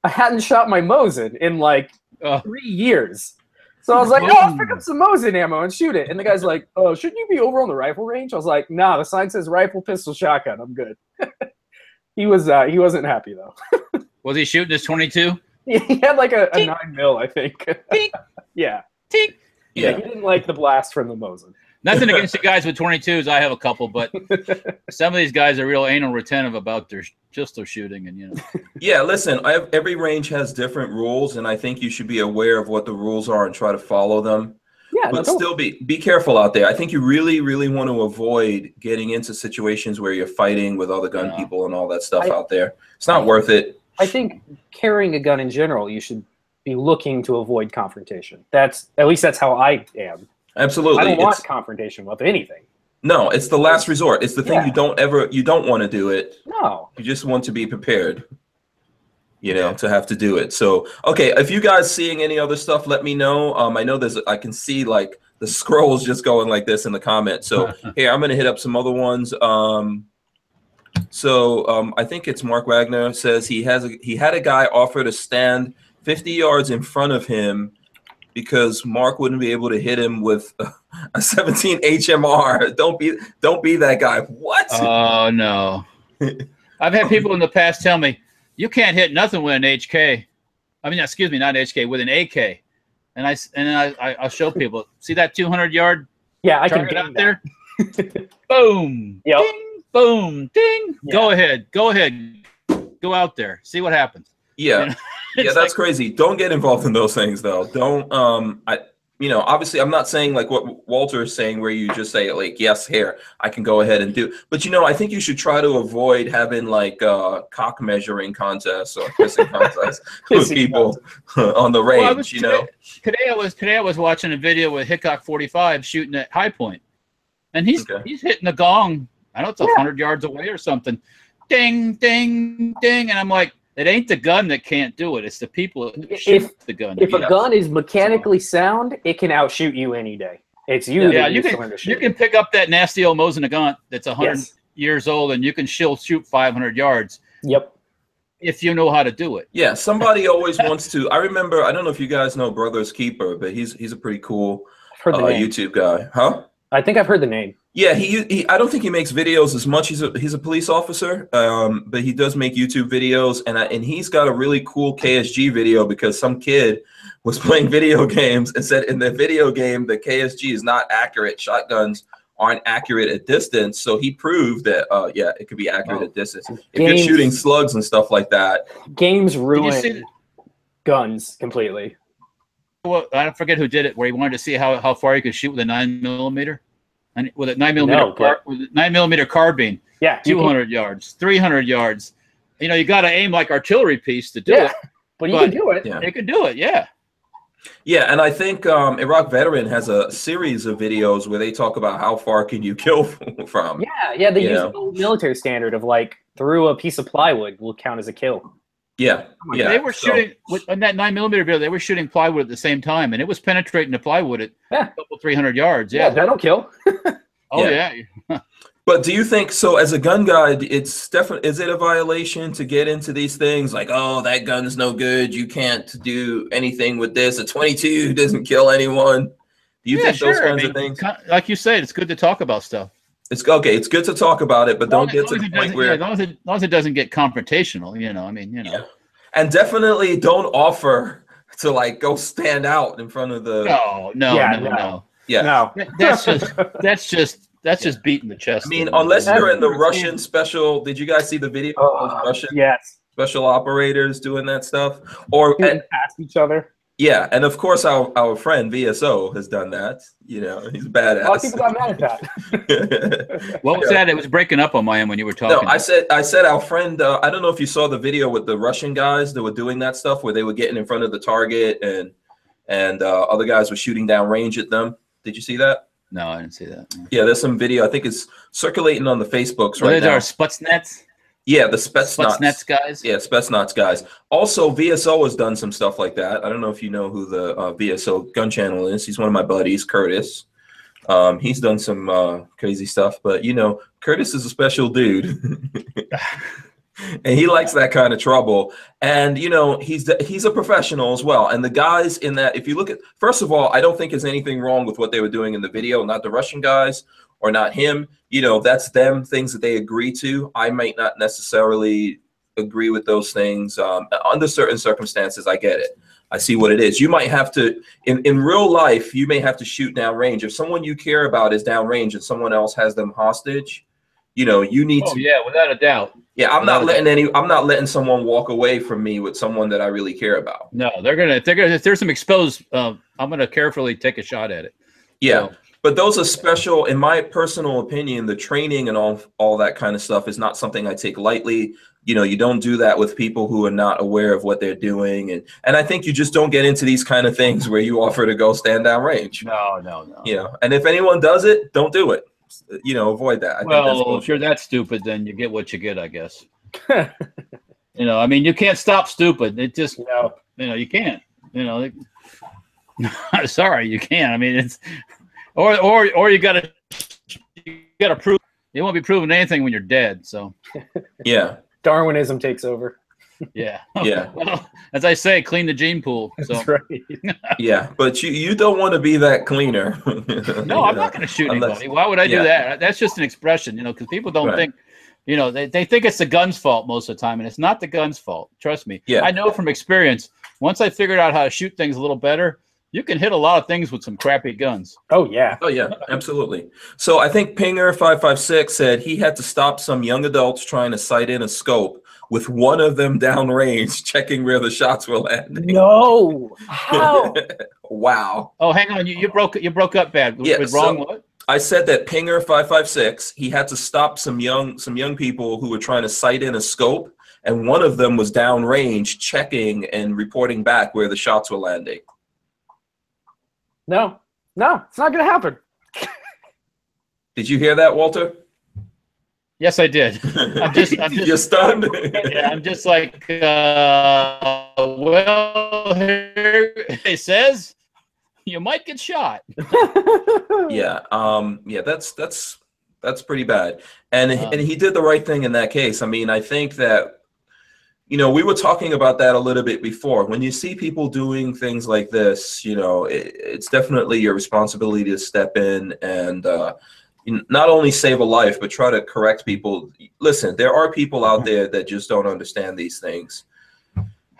hadn't shot my Mosin in like Oh. three years. So I was like, oh, I'll pick up some Mosin ammo and shoot it. And the guy's like, oh, shouldn't you be over on the rifle range? I was like, nah, the sign says rifle, pistol, shotgun. I'm good. he was uh, he wasn't happy though. Was he shooting his twenty-two? he had like a, a nine mil, I think. Yeah. Tink. Yeah. Yeah, yeah he didn't like the blast from the Mosin. Nothing against the guys with 22s. I have a couple, but some of these guys are real anal retentive about their pistol shooting, and you know, Yeah, listen, I have, every range has different rules, and I think you should be aware of what the rules are and try to follow them. Yeah, but don't- still be be careful out there. I think you really, really want to avoid getting into situations where you're fighting with other gun Yeah. people and all that stuff I- out there. It's not worth it. I think carrying a gun in general, you should be looking to avoid confrontation. That's at least that's how I am. Absolutely. I don't want It's- confrontation with anything. no, it's the last resort. It's the thing Yeah. you don't ever you don't want to do it. No. You just want to be prepared. You know, to have to do it. So, okay, if you guys seeing any other stuff, let me know. Um, I know there's I can see like the scrolls just going like this in the comments. So here, I'm gonna hit up some other ones. Um, so um, I think it's Mark Wagner says he has a, he had a guy offer to stand 50 yards in front of him because Mark wouldn't be able to hit him with a 17 HMR. Don't be don't be that guy. What? oh no. I've had people in the past tell me you can't hit nothing with an HK. I mean, excuse me, not HK, with an AK. And I s- and I, I I'll show people. See that 200 yard Yeah, I can target ding out that. there? boom. Yep. Ding, boom. Ding. Go ahead. Go ahead. Go out there. See what happens. Yeah. You know? yeah, that's like- crazy. Don't get involved in those things though. Don't um I you know, obviously I'm not saying like what Walter is saying where you just say like yes, here, I can go ahead and do. But you know, I think you should try to avoid having like uh cock measuring contests or kissing contests with people on the range, Well, was- you know. Today I was today I was watching a video with Hickok 45 shooting at Hi-Point, and he's Okay. he's hitting the gong. I know it's a Yeah. hundred yards away or something. Ding, ding, ding, and I'm like, it ain't the gun that can't do it. It's the people that If- the gun. If Yeah. a gun is mechanically sound, it can outshoot you any day. It's you. yeah, that you needs to can you can pick up that nasty old Mosin Nagant that's a hundred Yes. years old, and you can still shoot 500 yards Yep. if you know how to do it. Yeah, somebody always wants to. I remember. I don't know if you guys know Brothers Keeper, but he's he's a pretty cool uh. YouTube guy, huh? I think I've heard the name. Yeah, he, he I don't think he makes videos as much. He's a he's a police officer, um, but he does make YouTube videos, and I, and he's got a really cool KSG video because some kid was playing video games and said in the video game the KSG is not accurate. Shotguns aren't accurate at distance, so he proved that uh, yeah, it could be accurate Oh. at distance. If you're shooting slugs and stuff like that, Games ruin guns completely. Well, I forget who did it, where he wanted to see how, how far he could shoot with a nine millimeter, and with a nine millimeter No, car, with a nine millimeter carbine, Yeah, you two can- hundred yards, three hundred yards. You know, you got to aim like artillery piece to do Yeah, it. but you but- can do it. yeah. They could do it, yeah. Yeah, and I think um, Iraq Veteran has a series of videos where they talk about how far can you kill from. Yeah, yeah. They use Yeah. the old military standard of like through a piece of plywood will count as a kill. Yeah, my yeah. they were so- shooting with on that nine millimeter video. They were shooting plywood at the same time, and it was penetrating the plywood at Yeah. a couple three hundred yards. Yeah, Yeah. that'll kill. oh Yeah. yeah. But do you think so? As a gun guy, it's definitely is it a violation to get into these things like, oh, that gun's no good. You can't do anything with this. A 22 doesn't kill anyone. Do you yeah, think those sure. I kinds mean, of things? Like you said, it's good to talk about stuff. It's okay. It's good to talk about it, but don't get to as the point doesn't- yeah, where. as long as it, as long as it doesn't get confrontational, you know. I mean, you know. Yeah. And definitely don't offer to like go stand out in front of the. No, no, Yeah, no, no. no. Yeah. No. That's just that's just that's just beating the chest. I mean, in. unless you're in the That's- Russian special. Did you guys see the video of Oh, Russian yes. special operators doing that stuff? Or Shooting past each other. Yeah, and of course our, our friend VSO has done that. You know, he's A lot of people got mad at that. what was that? It was breaking up on my end when you were talking. no. I said I said our friend. Uh, I don't know if you saw the video with the Russian guys that were doing that stuff where they were getting in front of the target and and uh, other guys were shooting down range at them. Did you see that? no, I didn't see that. No. Yeah, there's some video. I think it's circulating on the Facebooks So right those are now. Yeah, the Spetsnaz. Sputznets guys. Yeah, Spetsnaz guys. Also, VSO has done some stuff like that. I don't know if you know who the uh, VSO gun channel is. He's one of my buddies, Curtis. Um, he's done some uh, crazy stuff, but you know, Curtis is a special dude, and he likes that kind of trouble. And you know, he's he's a professional as well. And the guys in that, if you look at, first of all, I don't think there's anything wrong with what they were doing in the video. Not the Russian guys or not him. You know, that's them things that they agree to. I might not necessarily agree with those things. Um, under certain circumstances, I get it. I see what it is. You might have to in in real life. You may have to shoot down range. If someone you care about is down range and someone else has them hostage, you know, you need Oh to. yeah, without a doubt. Yeah, I'm not Without letting any. I'm not letting someone walk away from me with someone that I really care about. No, they're gonna. If they're gonna. If there's some exposed, uh, I'm gonna carefully take a shot at it. Yeah, So, but those are special. In my personal opinion, the training and all all that kind of stuff is not something I take lightly. You know, you don't do that with people who are not aware of what they're doing, and and I think you just don't get into these kind of things where you offer to go stand down range. no, no, no. You know, and if anyone does it, don't do it. You know, avoid that. I think that's Well, if you're that stupid, then you get what you get, I guess. you know, I mean, you can't stop stupid. It just, no. you know, you can't. You know, it- sorry, you can't. I mean, it's or or or you gotta you gotta prove. You won't be proving anything when you're dead. So yeah, Darwinism takes over. yeah, Yeah. well, as I say, clean the gene pool. So That's right. yeah, but you you don't want to be that cleaner. no, I'm not going to shoot Unless- anybody. Why would I yeah. do that? That's just an expression, you know, because people don't Right. think, you know, they, they think it's the gun's fault most of the time, and it's not the gun's fault. Trust me. Yeah. I know from experience. Once I figured out how to shoot things a little better, you can hit a lot of things with some crappy guns. Oh yeah. Oh yeah, absolutely. So I think Pinger five five six said he had to stop some young adults trying to sight in a scope with one of them downrange, checking where the shots were landing. No. How? wow. Oh, hang on, you, you broke you broke up bad. Yeah, With wrong so- what? I said that Pinger five five six he had to stop some young some young people who were trying to sight in a scope, and one of them was downrange, checking and reporting back where the shots were landing. No. No. It's not gonna happen. Did you hear that, Walter? Yes, I did. I'm just- I'm just- You're stunned. I'm just like, uh, well, here it says you might get shot. yeah um yeah that's that's that's pretty bad and Um, and he did the right thing in that case i mean i think that you know we were talking about that a little bit before when you see people doing things like this you know it, it's definitely your responsibility to step in and uh not only save a life but try to correct people. Listen, there are people out there that just don't understand these things.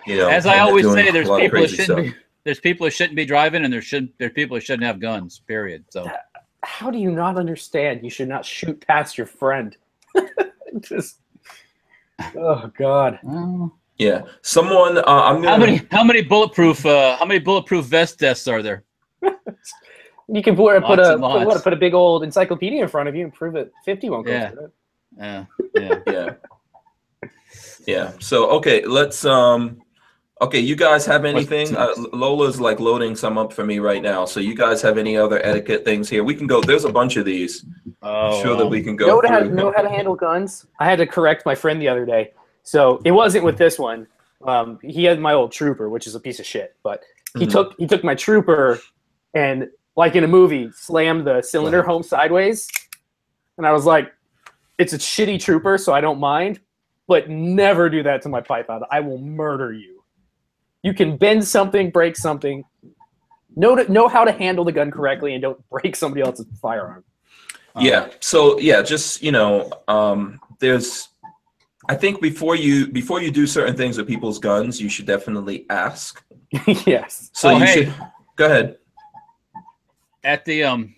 You know, As I always say, there's people that shouldn't stuff. be. There's people that shouldn't be driving, and there should there's people that shouldn't have guns. Period. So How do you not understand? You should not shoot past your friend. Just, oh God. Yeah, someone. Uh, I'm gonna. how many how many bulletproof uh, how many bulletproof vest deaths are there? You can put, put a put, lots. what, put a big old encyclopedia in front of you and prove it. Fifty won't go Yeah. through it. Yeah, yeah. Yeah. Yeah. So okay, let's. Um. Okay, you guys have anything? Uh, Lola's like loading some up for me right now. So you guys have any other etiquette things here? We can go. There's a bunch of these. Oh, I'm sure that we can go know how, know how to handle guns. I had to correct my friend the other day. So it wasn't with this one. Um, he had my old trooper, which is a piece of shit. But he Mhm. took he took my trooper and like in a movie, slammed the cylinder home sideways. And I was like, it's a shitty trooper, so I don't mind. But never do that to my Python. I will murder you. You can bend something, break something. Know to, know how to handle the gun correctly and don't break somebody else's firearm. Yeah. So yeah, just you know, um, there's. I think before you before you do certain things with people's guns, you should definitely ask. yes. So Oh, you hey. should go ahead. at the um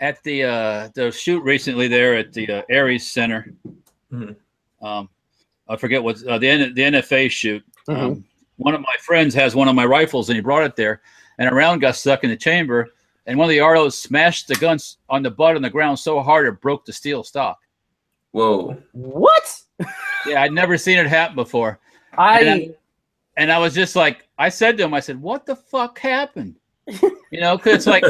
at the uh the shoot recently there at the uh, Aries Center. Mhm. Um, I forget what uh, the N- the NFA shoot. Mhm. Um, one of my friends has one of my rifles and he brought it there, and a round got stuck in the chamber, and one of the ROs smashed the guns on the butt on the ground so hard it broke the steel stock. Whoa. What? Yeah, I'd never seen it happen before. I And And I was just like, I said to him, I said, "What the fuck happened?" You know, because it's like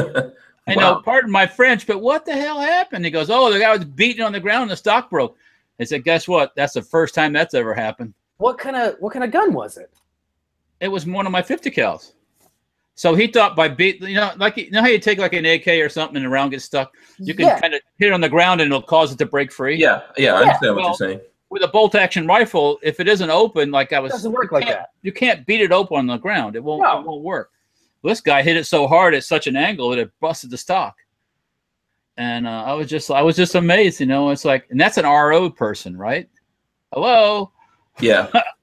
I know, pardon my French, but what the hell happened? He goes, Oh, the guy was beating on the ground and the stock broke. I said, Guess what? That's the first time that's ever happened. what kind of what kind of gun was it? It was one of my 50 cals. So he thought by beat, you know, like you know how you take like an AK or something and the round gets stuck? You can Yeah. kind of hit it on the ground and it'll cause it to break free. yeah, yeah, I Yeah, understand what well, you're saying. With a bolt action rifle, if it isn't open, like I It was, doesn't work you like can't- that. You can't beat it open on the ground. It won't. No. It won't work. Well, this guy hit it so hard at such an angle that it busted the stock. And uh, I was just, I was just amazed. You know, it's like, and that's an RO person, right? Hello. Yeah,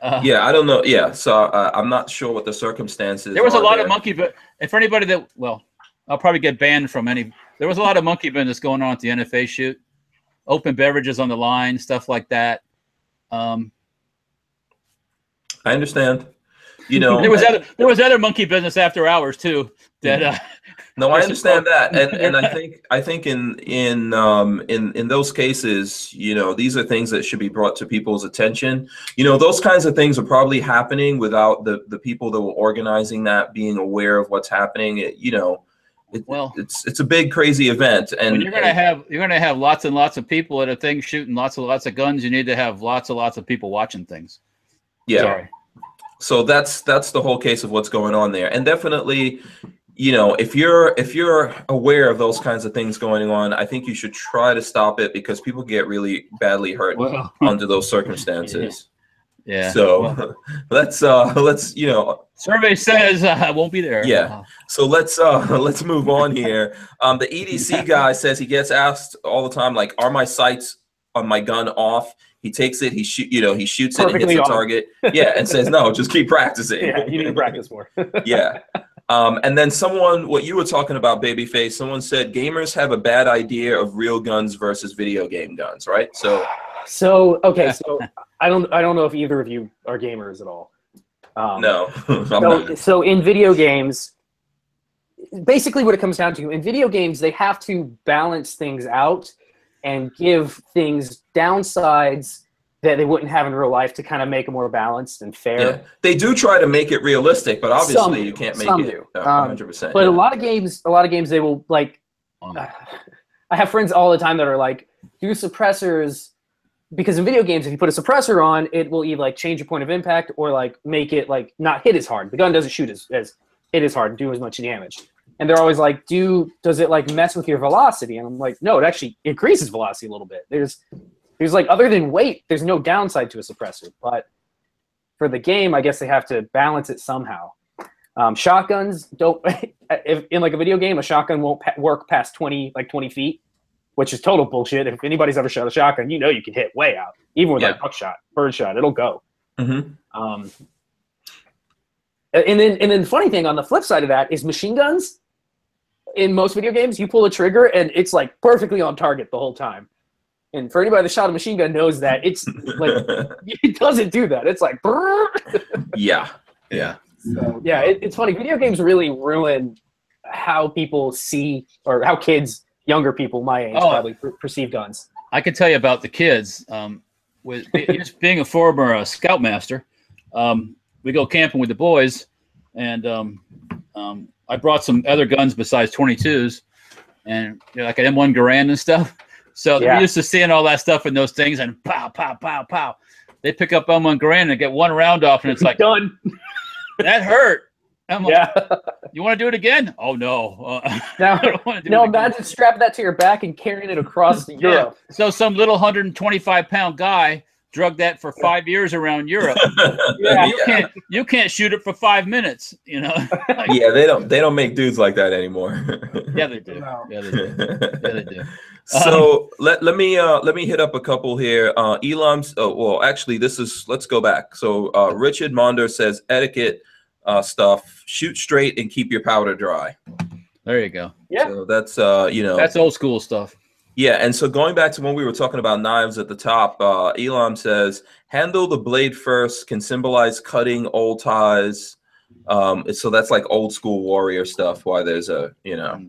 Uh, yeah, I don't know. Yeah, so uh, I'm not sure what the circumstances. There was a lot there. of monkey, but for anybody that, well, I'll probably get banned from any. There was a lot of monkey business going on at the NFA shoot, open beverages on the line, stuff like that. Um, I understand. You know, there was other, there was other monkey business after hours too. That uh, No, I understand that, and and I think I think in in um in in those cases, you know, these are things that should be brought to people's attention. You know, those kinds of things are probably happening without the the people that were organizing that being aware of what's happening. It, you know, it, Well- it's it's a big crazy event, and you're gonna have you're gonna have lots and lots of people at a thing shooting lots and lots of guns. You need to have lots and lots of people watching things. yeah. Sorry. so that's that's the whole case of what's going on there and definitely you know if you're if you're aware of those kinds of things going on i think you should try to stop it because people get really badly hurt Well, under those circumstances yeah. so Well, let's uh let's you know survey says uh, I won't be there. Yeah. so let's uh let's move on here um the edc guy says he gets asked all the time like are my sights on my gun off he takes it he shoot you know he shoots it and hits the target yeah and says no just keep practicing Yeah, you need to practice more. yeah. Um, and then someone, what you were talking about, babyface, someone said gamers have a bad idea of real guns versus video game guns, right? So, so okay, so I don't I don't know if either of you are gamers at all. Um, no, So, so in video games, basically what it comes down to in video games, they have to balance things out and give things downsides that they wouldn't have in real life to kind of make it more balanced and fair. Yeah. They do try to make it realistic, but obviously Some you can't make some it do. uh, Um, 100%. But yeah. a lot of games, a lot of games, they will like. Um, I have friends all the time that are like, do suppressors because in video games, if you put a suppressor on, it will either like change your point of impact or like make it like not hit as hard. The gun doesn't shoot as, as hit as hard and do as much damage. And they're always like, do does it like mess with your velocity? And I'm like, no, it actually increases velocity a little bit. There's there's like other than weight, there's no downside to a suppressor. But for the game, I guess they have to balance it somehow. Um, shotguns don't if in like a video game, a shotgun won't pa- work past 20 like 20 feet which is total bullshit. If anybody's ever shot a shotgun, you know you can hit way out, even with Yeah. like buckshot, birdshot, it'll go. Mhm. Um, and then and then the funny thing on the flip side of that is machine guns. In most video games, you pull a trigger and it's like perfectly on target the whole time. And for anybody that shot a machine gun knows that it's like it doesn't do that. It's like yeah, yeah. so, yeah, it, it's funny. Video games really ruin how people see or how kids, younger people my age, Oh. probably per- perceive guns. I can tell you about the kids. Um, with just being a former uh, scoutmaster, um, we go camping with the boys, and um, um, I brought some other guns besides 22s, and you know, like an M1 Garand and stuff. So Yeah. they're used to seeing all that stuff in those things, and pow, pow, pow, pow. They pick up M1 Garand and get one round off, and it's like done. that hurt. I'm like, Yeah. you want to do it again? Oh no, uh, Now, I don't want to do now it again. imagine strapping that to your back and carrying it across Europe. So some little 125 pound guy drugged that for five years around Europe. Yeah. You can't you can't shoot it for five minutes. You know? Like, yeah, they don't they don't make dudes like that anymore. yeah, they do. No. Yeah, they do. Yeah, they do. so let, let me uh let me hit up a couple here. Uh Elam's oh well actually this is let's go back. So uh Richard Monder says etiquette uh stuff, shoot straight and keep your powder dry. There you go. Yeah. So that's uh you know That's old school stuff. yeah, and so going back to when we were talking about knives at the top, uh Elam says handle the blade first can symbolize cutting old ties. Um so that's like old school warrior stuff why there's a you know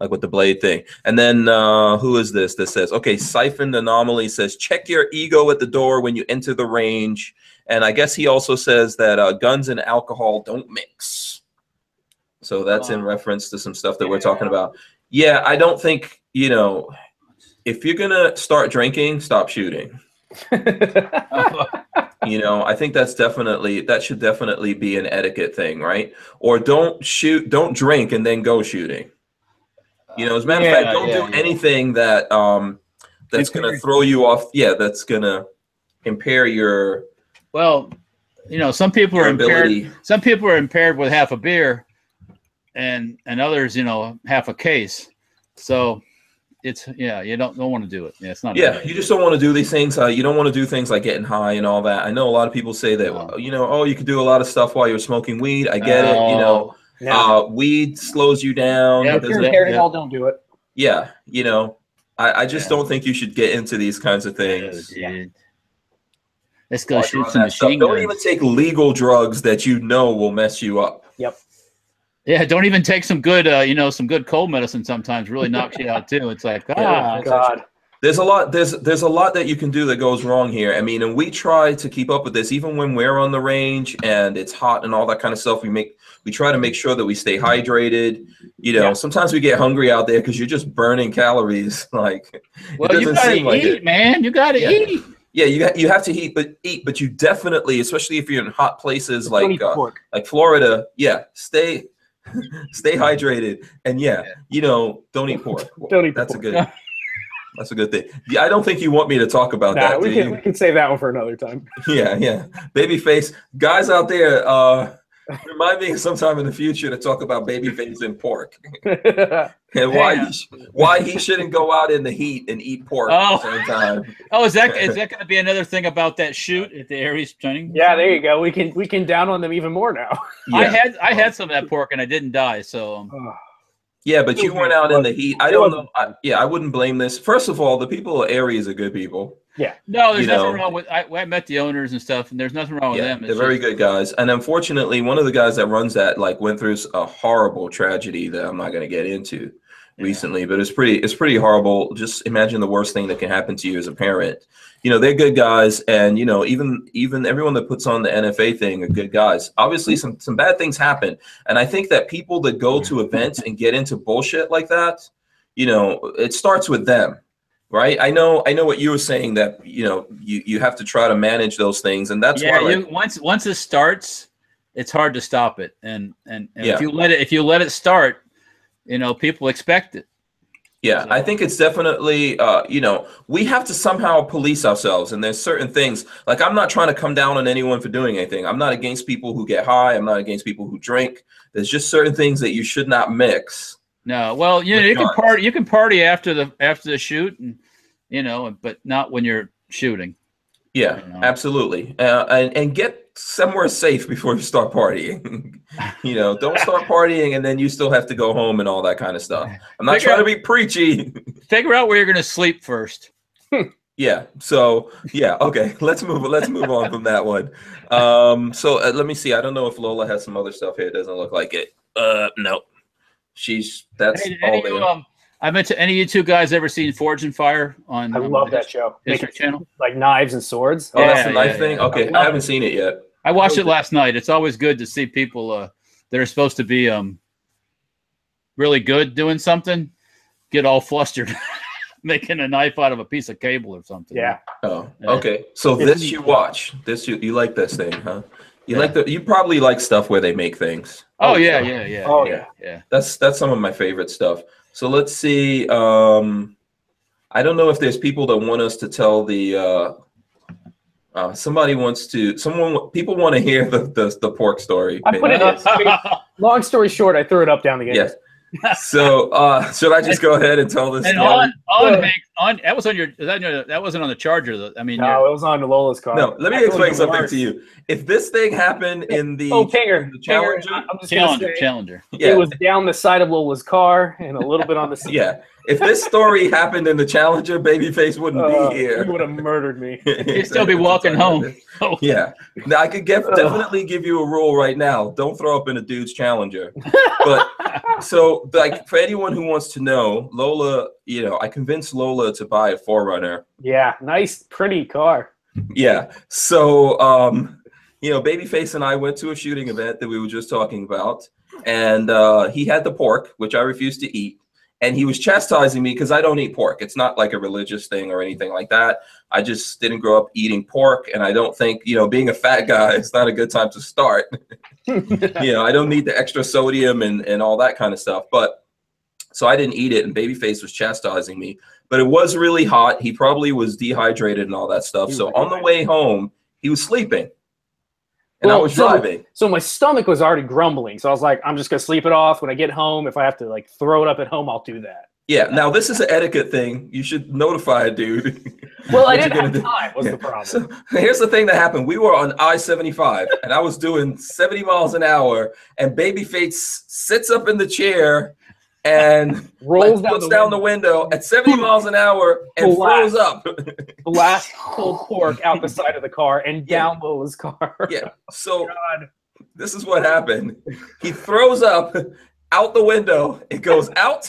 like with the blade thing. And then uh who is this that says, okay, siphoned anomaly says check your ego at the door when you enter the range. And I guess he also says that uh, guns and alcohol don't mix. So that's in reference to some stuff that we're talking about. Yeah, I don't think, you know, if you're gonna start drinking, stop shooting. You know, I think that's definitely that should definitely be an etiquette thing, right? Or don't shoot, don't drink and then go shooting. You know, as a matter of fact, don't yeah, do yeah. anything that um that's gonna Impair- throw you off. Yeah, that's gonna impair your, well, you know, some people are impaired. ability. Some people are impaired with half a beer, and and others, you know, half a case. So it's yeah, you don't don't want to do it. Yeah, it's not. Yeah, you just don't want to do these things. Uh, you don't want to do things like getting high and all that. I know a lot of people say that, No. you know, oh, you could do a lot of stuff while you're smoking weed. I get it. You know, No. uh, weed slows you down. Yeah, if you're doesn't- yeah, carrying all, don't do it. yeah, you know, I, I just Yeah. don't think you should get into these kinds of Oh, things. dude. Let's go while shoot some that stuff. machine Don't even take legal drugs that you know will mess you up. Yep. Yeah, don't even take some good, uh, you know, some good cold medicine. Sometimes really knocks you out too. It's like, ah, Yeah. Oh, God. There's a lot. There's there's a lot that you can do that goes wrong here. I mean, and we try to keep up with this, even when we're on the range and it's hot and all that kind of stuff. We make we try to make sure that we stay hydrated. You know, Yeah. sometimes we get hungry out there because you're just burning calories. Like, well, you gotta seem like eat, it. man. You gotta Yeah. eat. yeah, you ha- you have to eat, but eat, but you definitely, especially if you're in hot places Don't like uh, like Florida, yeah, stay stay hydrated, and yeah, you know, don't eat pork. Don't eat That's a good. That's a good thing. Yeah, I don't think you want me to talk about Nah, that. we can you? we can save that one for another time. Yeah, yeah. Babyface guys out there, uh, remind me sometime in the future to talk about babyface and pork and why he why he shouldn't go out in the heat and eat pork Oh. at the same time. Oh, is that is that going to be another thing about that shoot at the Aries training? yeah, there you go. We can we can down on them even more now. I had I had some of that pork and I didn't die. So um, yeah, but you weren't out in the heat. I don't know. I, yeah, I wouldn't blame this. First of all, the people at Aries are good people. Yeah. No, there's You nothing know. wrong with. I, I met the owners and stuff, and there's nothing wrong with Yeah, them. they're very good guys. And unfortunately, one of the guys that runs that like went through a horrible tragedy that I'm not going to get into recently, but it's pretty it's pretty horrible. Just imagine the worst thing that can happen to you as a parent. You know, they're good guys and you know, even even everyone that puts on the NFA thing are good guys. Obviously some some bad things happen. And I think that people that go to events and get into bullshit like that, you know, it starts with them right i know i know what you were saying that you know you you have to try to manage those things and that's yeah, why like, once once it starts, it's hard to stop it. And and, and Yeah. if you let it if you let it start, you know, people expect it. Yeah, I think it's definitely, uh, you know, we have to somehow police ourselves. And there's certain things, like I'm not trying to come down on anyone for doing anything. I'm not against people who get high. I'm not against people who drink. There's just certain things that you should not mix No, well, you know, you can party. You can party after the after the shoot, and you know, but not when you're shooting. Yeah, You know. absolutely. Uh, and and get somewhere safe before you start partying. you know, don't start partying and then you still have to go home and all that kind of stuff. I'm not Figure trying to be preachy. Figure out where you're going to sleep first. yeah. So yeah. Okay. Let's move. Let's move on from that one. Um. So uh, let me see. I don't know if Lola has some other stuff here. It doesn't look like it. Uh. No. She's that's Hey, all of you, um, I meant to any of you two guys ever seen Forged in Fire on? I um, love that show. History Making, Channel. like knives and swords. Oh, that's Yeah, the knife yeah, thing. yeah. Okay, I haven't seen it yet. I watched it last night. It's always good to see people uh, that are supposed to be um, really good doing something get all flustered, making a knife out of a piece of cable or something. Yeah. Oh, okay. So this you watch. This you you like this thing, huh? You Yeah. like the you probably like stuff where they make things. Oh Oh, yeah, sure. yeah, yeah. Oh, yeah, yeah. That's that's some of my favorite stuff. So let's see. Um I don't know if there's people that want us to tell the uh uh, somebody wants to someone people want to hear the, the the pork story. I put it in. Long story short, I threw it up down the Yes. So uh should I just go ahead and tell this And story? on, on, Yeah. Hank, on that was on your that, that wasn't on the Charger. though. I mean, No, it was on Lola's car. No, let me That's explain something worse. to you. If this thing happened in the, Oh, Kanger, in the Kanger, Challenger, I'm just Challenger, say, Challenger. yeah, It was down the side of Lola's car and a little bit on the side. yeah. If this story happened in the Challenger, Babyface wouldn't Uh, be here. He would have murdered me. He'd still be walking home. Oh, Yeah. Now I could get, definitely give you a rule right now. Don't throw up in a dude's Challenger. But so, like, for anyone who wants to know, Lola, you know, I convinced Lola to buy a 4Runner. Yeah, nice, pretty car. Yeah. So, um, you know, Babyface and I went to a shooting event that we were just talking about, and uh, he had the pork, which I refused to eat. And he was chastising me because I don't eat pork. It's not like a religious thing or anything like that. I just didn't grow up eating pork, and I don't think you know being a fat guy it's not a good time to start. you know, I don't need the extra sodium and and all that kind of stuff. But so I didn't eat it, and Babyface was chastising me. But it was really hot. He probably was dehydrated and all that stuff. He So on the way home, he was sleeping, and I was driving. So my stomach was already grumbling. So I was like, I'm just gonna sleep it off. When I get home, if I have to like throw it up at home, I'll do that. Yeah. Now this is an etiquette thing. You should notify a dude. Well, I didn't have do. time. Was Yeah. the problem? So here's the thing that happened. We were on I 75 and I was doing 70 miles an hour, and Babyface sits up in the chair and Rolls down, the, down the window, at 70 miles an hour and Blast. throws up. blast pulled pork out the side of the car and Yeah. down Lola's car. Yeah. Oh so God. this is what happened. He throws up out the window. It goes out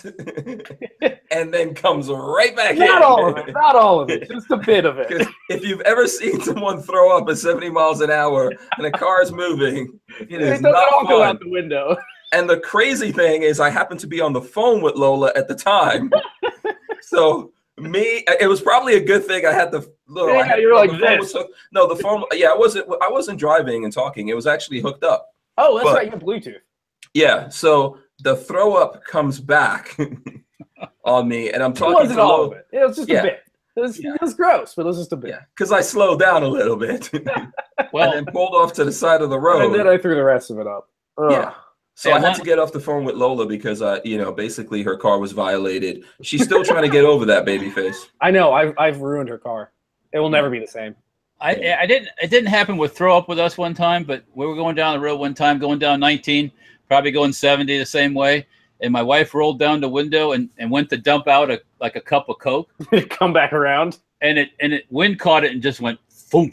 and then comes right back in. Not all of it. Not all of it. Just a bit of it. If you've ever seen someone throw up at 70 miles an hour and a car is moving, it It is doesn't not all go out the window. And the crazy thing is, I happened to be on the phone with Lola at the time. so me, it was probably a good thing I had the. Look, Yeah, had- you're like the this. hooked- no, the phone. Yeah, I wasn't. I wasn't driving and talking. It was actually hooked up. Oh, that's But- right. You have Bluetooth. Yeah. So the throw up comes back on me, and I'm It talking wasn't to all Lola. of it. It was just Yeah. a bit. It was, Yeah. it was gross, but it was just a bit. Yeah, because I slowed down a little bit and Well, then pulled off to the side of the road. And then I threw the rest of it up. Ugh. Yeah. So Yeah, I had to get off the phone with Lola because uh, you know, basically her car was violated. She's still trying to get over that baby face. I know. I've, I've ruined her car. It will never be the same. I, I didn't. It didn't happen with throw up with us one time, but we were going down the road one time, going down 19, probably going 70 the same way, and my wife rolled down the window and, and went to dump out a like a cup of coke, Come back around. and it and it wind caught it and just went boom.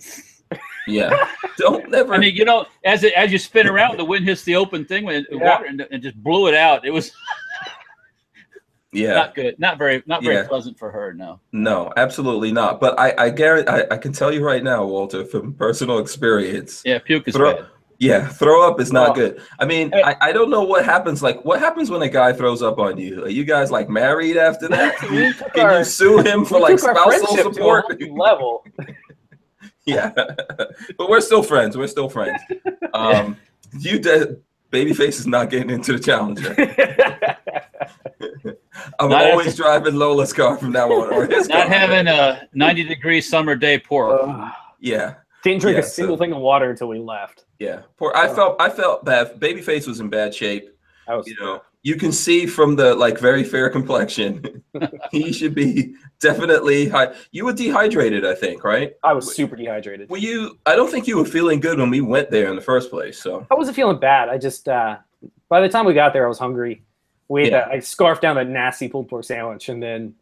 Yeah. Don't never I mean, you know, as it as you spin around, the wind hits the open thing when Yeah. water and, and just blew it out. It was Yeah. not good, not very not very Yeah. pleasant for her. No. No, absolutely not. But I I guarantee I, I can tell you right now, Walter, from personal experience. Yeah, puke is Throw- bad. Yeah, throw up is not Oh. good. I mean, Hey. I, I don't know what happens. Like, what happens when a guy throws up on you? Are you guys like married after that? We took Can our, you sue him for like spousal friendship to a support? level. Yeah, but we're still friends. We're still friends. Um, you did. Babyface is not getting into the challenger. I'm Not always driving Lola's car from now on. Not car. having a 90 degree summer day pork. Ugh. Yeah, Didn't drink Yeah, a single so- thing of water until we left. yeah. Poor. I felt. I felt bad. Babyface was in bad shape. I was You know. You can see from the like very fair complexion, he should be definitely high. You were dehydrated, I think, right? I was super dehydrated. Were you? I don't think you were feeling good when we went there in the first place. So I wasn't feeling bad. I just uh, by the time we got there, I was hungry. We Yeah. I scarfed down that nasty pulled pork sandwich, and then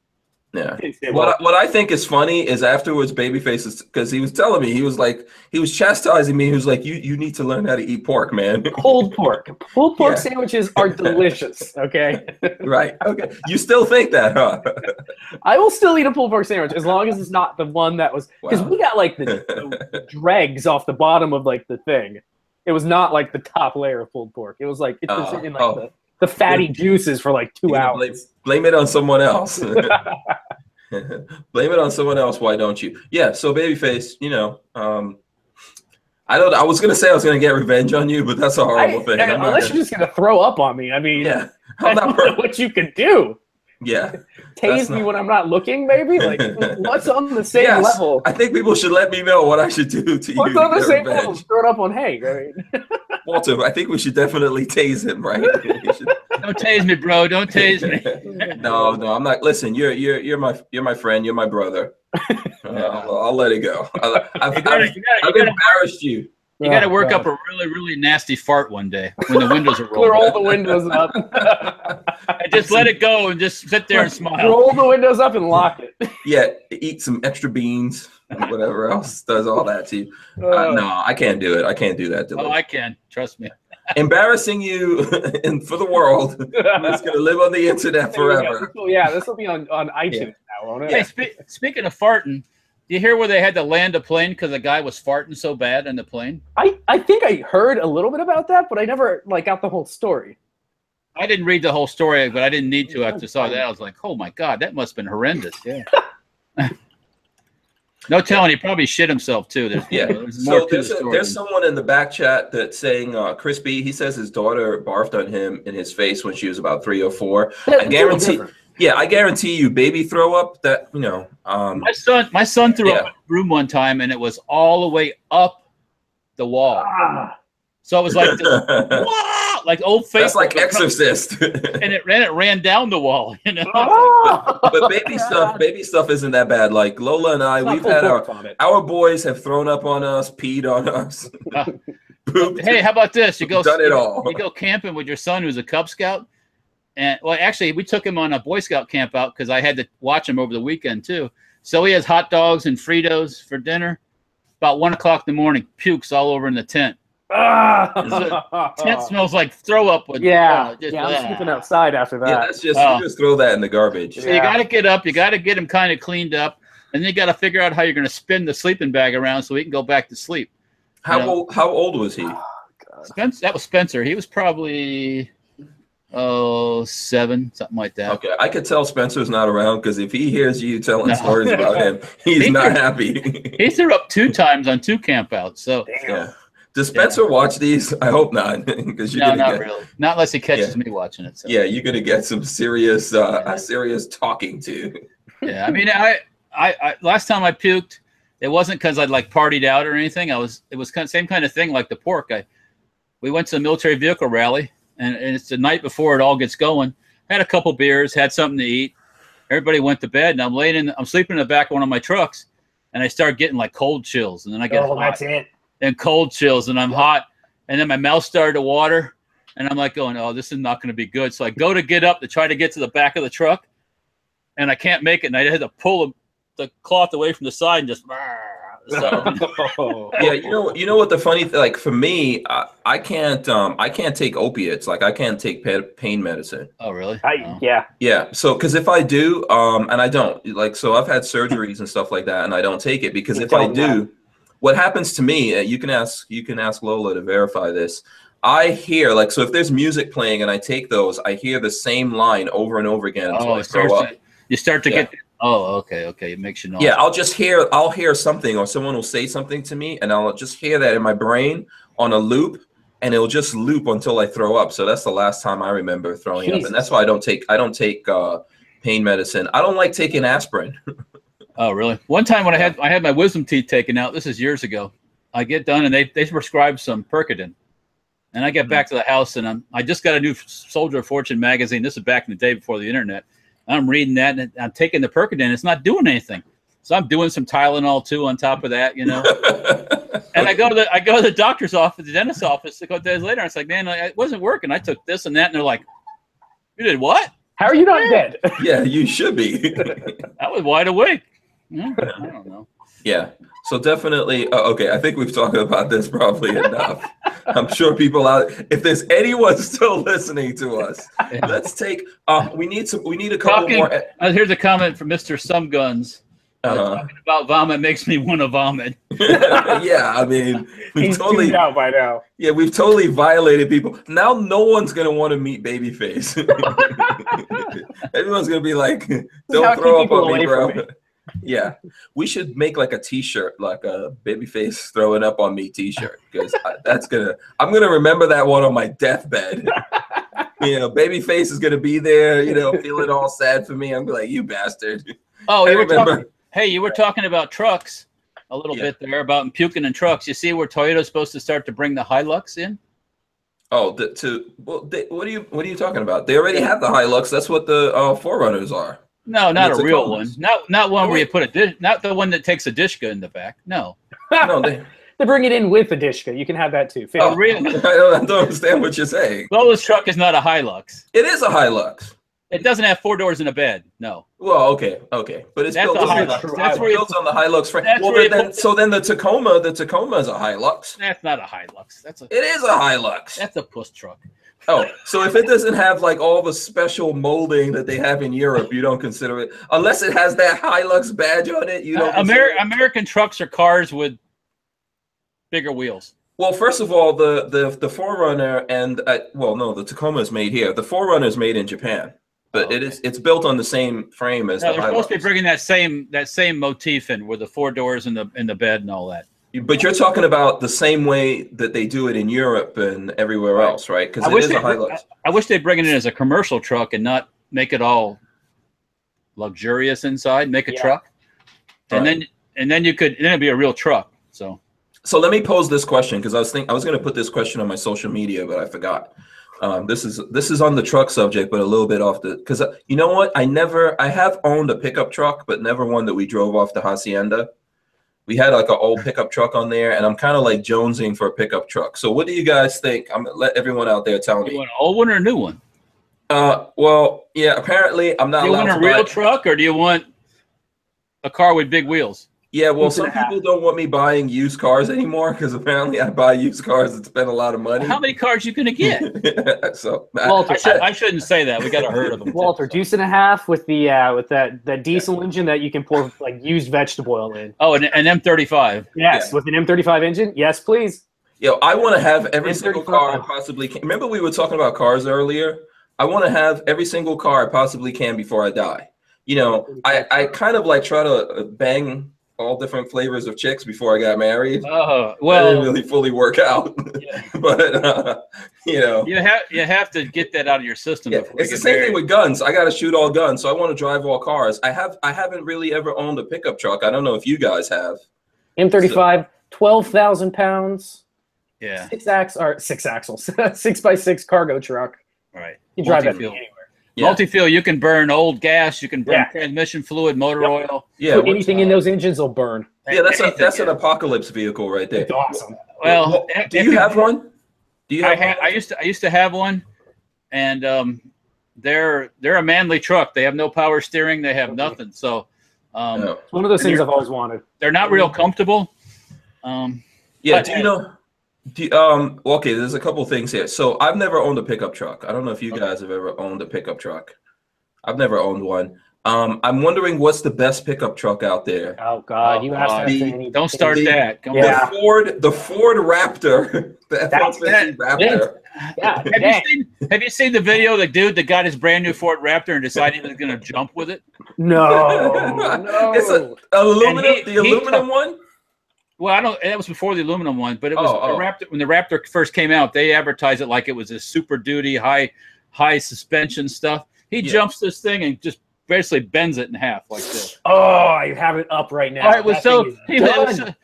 yeah. What I, what I think is funny is afterwards, Babyface is because he was telling me he was like he was chastising me. He was like, "You you need to learn how to eat pork, man." pulled pork. Pulled pork Yeah. sandwiches are delicious. Okay, right? Okay. You still think that, huh? I will still eat a pulled pork sandwich as long as it's not the one that was because Wow. we got like the, the dregs off the bottom of like the thing. It was not like the top layer of pulled pork. It was like it was Oh, in like oh. the, the fatty juices for like two hours. Blame, blame it on someone else. blame it on someone else. Why don't you? Yeah. So Babyface, you know, um, I don't. I was gonna say I was gonna get revenge on you, but that's a horrible thing. I'm unless gonna- you're just gonna throw up on me. I mean, yeah. I I'm don't know Per- what you can do. Yeah. Tase me not- when I'm not looking, maybe. Like, what's on the same Yes. level? I think people should let me know what I should do to you. What's on the same revenge. level? Throw it up on Hank. I mean, Walter, I think we should definitely tase him, right? Should- Don't tase me, bro. Don't tase me. no, no, I'm not. Listen, you're you're you're my you're my friend. You're my brother. Uh, I'll, I'll let it go. I, I've, You gotta, you gotta, I've you gotta, embarrassed you. You gotta Oh, work God. up a really, really nasty fart one day when the windows are Clear rolled. all the windows up. And just let it go and just sit there and smile. Roll the windows up and lock it. Yeah, eat some extra beans and whatever else does all that to you. Uh, Uh, no, I can't do it. I can't do that. Oh, Dylan. I can. Trust me. Embarrassing you and for the world. It's gonna live on the internet There we go. forever. This will- yeah, this will be on, on iTunes now, won't it? Hey, spe- speaking of farting, do you hear where they had to land a plane because the guy was farting so bad in the plane? I, I think I heard a little bit about that, but I never like got the whole story. I didn't read the whole story, but I didn't need to after I saw that. I was like, oh my God, that must have been horrendous. Yeah. no telling, he probably shit himself too. There's, Yeah. there's more So to the there's, a, there's someone in the back chat that's saying uh, Crispy. He says his daughter barfed on him in his face when she was about three or four. That's guarantee- different. Yeah, I guarantee you, baby throw up. That you know. Um, my son, my son threw Yeah. up in a room one time, and it was all the way up the wall. Ah, So it was like, this, "Wah!" like old face. that's like Exorcist. and it ran, it ran down the wall. You know. ah. but baby stuff, baby stuff isn't that bad. Like Lola and I, It's we've had our vomit. our boys have thrown up on us, peed on us, Uh. Hey, how about this? You go Done it all. You go camping with your son, who's a Cub Scout, and well, actually, we took him on a Boy Scout camp out because I had to watch him over the weekend too. So he has hot dogs and Fritos for dinner. About one o'clock in the morning, pukes all over in the tent. Ah. Tent smells like throw up. With, Yeah, uh, just- yeah. I'm ah. sleeping outside after Yeah, that. that's just Oh. just throw that in the garbage. So you got to get up. You got to get him kind of cleaned up, and then you got to figure out how you're going to spin the sleeping bag around so he can go back to sleep. How Yeah. old? How old was he? Spence, that was Spencer. He was probably oh seven, something like that. Okay, I could tell Spencer's not around because if he hears you telling No. stories about him, he's He not could- happy. He threw up two times on two campouts. So yeah. Does Spencer watch these? I hope not, because you're no, gonna not get really. Not unless he catches me watching it. So. yeah, you're gonna get some serious, uh, a serious talking to. yeah. I mean, I, I, I last time I puked, it wasn't because I'd like partied out or anything. I was, it was kind of same kind of thing like the pork. I, we went to a military vehicle rally, and, and it's the night before it all gets going. Had a couple beers, had something to eat. Everybody went to bed, and I'm laying in, I'm sleeping in the back of one of my trucks, and I start getting like cold chills, and then I get Oh, hot. that's it. and cold chills and I'm hot and then my mouth started to water and I'm like going, oh, this is not going to be good. So I go to get up to try to get to the back of the truck and I can't make it. And I had to pull the, the cloth away from the side and just, so, Yeah, you know, you know what the funny thing, like for me, I, I can't, um, I can't take opiates. Like I can't take pa- pain medicine. oh, really? I, Oh. yeah. Yeah, so because if I do, um, and I don't, like, so I've had surgeries and stuff like that, and I don't take it because You if I don't what happens to me, uh, you can ask, you can ask Lola to verify this. I hear like, so if there's music playing and I take those, I hear the same line over and over again until Oh, I it throw starts up. to, you start to Yeah. get, oh, okay, okay. It makes you know. Yeah, I'll just hear, I'll hear something, or someone will say something to me, and I'll just hear that in my brain on a loop, and it'll just loop until I throw up. So that's the last time I remember throwing up, and that's why I don't take, I don't take uh, pain medicine. I don't like taking aspirin. Oh, really? One time when I had, I had my wisdom teeth taken out, this is years ago. I get done and they, they prescribed some Percodan. And I get back to the house and I'm I just got a new Soldier of Fortune magazine. This is back in the day before the internet. I'm reading that and I'm taking the Percodan. It's not doing anything. So I'm doing some Tylenol too on top of that, you know. And I go to the I go to the doctor's office, the dentist's office, a couple days later. And it's like, man, it wasn't working. I took this and that, and they're like, "You did what?" How are you not dead? yeah, you should be. I was wide awake. Yeah, I don't know. Yeah. So definitely. Uh, okay, I think we've talked about this probably enough. I'm sure people out. If there's anyone still listening to us, let's take. Uh, we need some. We need a couple Talking- more. Uh, here's a comment from Mr. Some Guns. Uh, Uh, talking about vomit makes me want to vomit. yeah, I mean, we He's totally. tuned out by now. Yeah, we've totally violated people. Now no one's gonna want to meet Babyface. Everyone's gonna be like, "Don't keep throw up on me, bro." from me. Yeah, we should make like a T-shirt, like a Babyface throwing up on me T-shirt, because that's gonna. I'm gonna remember that one on my deathbed. you know, Babyface is gonna be there. You know, feeling all sad for me. I'm like, "You bastard." Oh, you were talking, hey, you were talking about trucks a little Yeah. bit there about puking in trucks. You see where Toyota's supposed to start to bring the Hilux in? Oh, the, to well, they, what are you what are you talking about? They already have the Hilux. That's what the uh, 4Runners are. No, not a real one. Not not one where you put a dish. Not the one that takes a dishka in the back. No, No, they. They bring it in with a dishka. You can have that too. a real. I don't, I don't understand what you're saying. Lola's truck is not a Hilux. It is a Hilux. It doesn't have four doors and a bed. No, Well, okay, okay, but it's That's built, a on, Hilux. the, That's it's where built on the Hilux frame. That's Well, where then, so then the Tacoma, the Tacoma is a Hilux. that's not a Hilux. That's a It is a Hilux. that's a puss truck. Oh, so if it doesn't have like all the special molding that they have in Europe, you don't consider it unless it has that Hilux badge on it. You don't. Uh, consider Amer- it? American trucks are cars with bigger wheels. Well, first of all, the the the 4Runner and uh, well, no, the Tacoma is made here. The 4Runner is made in Japan, but Oh, it is it's built on the same frame as No, the they're supposed to be bringing that same that same motif in with the four doors and the in the bed and all that. But you're talking about the same way that they do it in Europe and everywhere Right. else, right? Because I it wish a they- Hilux. I wish they'd bring it in as a commercial truck and not make it all luxurious inside. Make a Yeah. truck, and Right. then and then you could then it'd be a real truck. So So let me pose this question because I was think I was going to put this question on my social media, but I forgot. Um, this is this is on the truck subject, but a little bit off the because you know what? I never I have owned a pickup truck, but never one that we drove off the hacienda. We had like an old pickup truck on there, and I'm kind of like jonesing for a pickup truck. So what do you guys think? I'm gonna let everyone out there tell me. you want an old one or a new one? Uh, well, yeah. Apparently, I'm not Do you allowed want a real truck or do you want a car with big wheels? Yeah, well, some people don't want me buying used cars anymore because apparently I buy used cars and spend a lot of money. How many cars you gonna get? so Walter, I, should, I shouldn't say that. We got a herd of them. Walter, deuce and a half with the uh, with that that diesel engine that you can pour like used vegetable oil in. Oh, an, an M35. Yes, Yeah. with an M35 engine. Yes, please. Yo, I want to have every And single car I possibly can. Remember, we were talking about cars earlier. I want to have every single car I possibly can before I die. You know, I, I kind of like try to uh, bang all different flavors of chicks before I got married. Oh, That didn't really fully work out, but uh, you know, you have you have to get that out of your system. yeah, before it's the same married. thing with guns. I got to shoot all guns, so I want to drive all cars. I have I haven't really ever owned a pickup truck. I don't know if you guys have. M35, 12,000 pounds, Yeah, six ax or six axles, six by six cargo truck. right. You drive that Multi-fuel. anywhere. Yeah. Multi-fuel, you can burn old gas, you can burn Yeah. transmission fluid, motor Yep. oil. Yeah, Put what- anything in those engines, they'll burn. yeah, that's a, Anything, that's an apocalypse vehicle right there. It's awesome. Well, Well, if do you have one? Do you I have? had I used to I used to have one, and um, they're they're a manly truck. They have no power steering. They have nothing. So um, No. It's one of those things I've always wanted. they're not real comfortable. Um, Yeah. But- Do you know? Do you- um. Okay. There's a couple things here. So I've never owned a pickup truck. I don't know if you guys have ever owned a pickup truck. I've never owned one. Um. I'm wondering what's the best pickup truck out there. Oh God, you asked God. that The- don't start The- that. Come Yeah. The Ford, the Ford Raptor, the That's F-150 Raptor. Yeah, on. Have dang. you seen Have you seen the video? of The dude that got his brand new Ford Raptor and decided he was going to jump with it. No, no. It's a- Aluminum, he- the he aluminum one. Well, I don't. That was before the aluminum one, but it was Oh, oh. a Raptor. When the Raptor first came out, they advertised it like it was a super duty, high, high suspension stuff. He Yeah. jumps this thing and just basically bends it in half like this. Oh, I have it up right now. Oh, it was so. He, it was so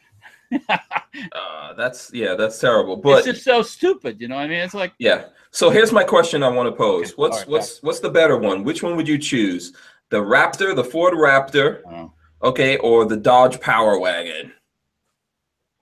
Uh, that's yeah, that's terrible. it's But just so stupid. You know, what I mean, it's like yeah. So here's my question I want to pose. Okay. What's All right, what's what's the better one? Which one would you choose? The Raptor, the Ford Raptor, oh, okay, or the Dodge Power Wagon?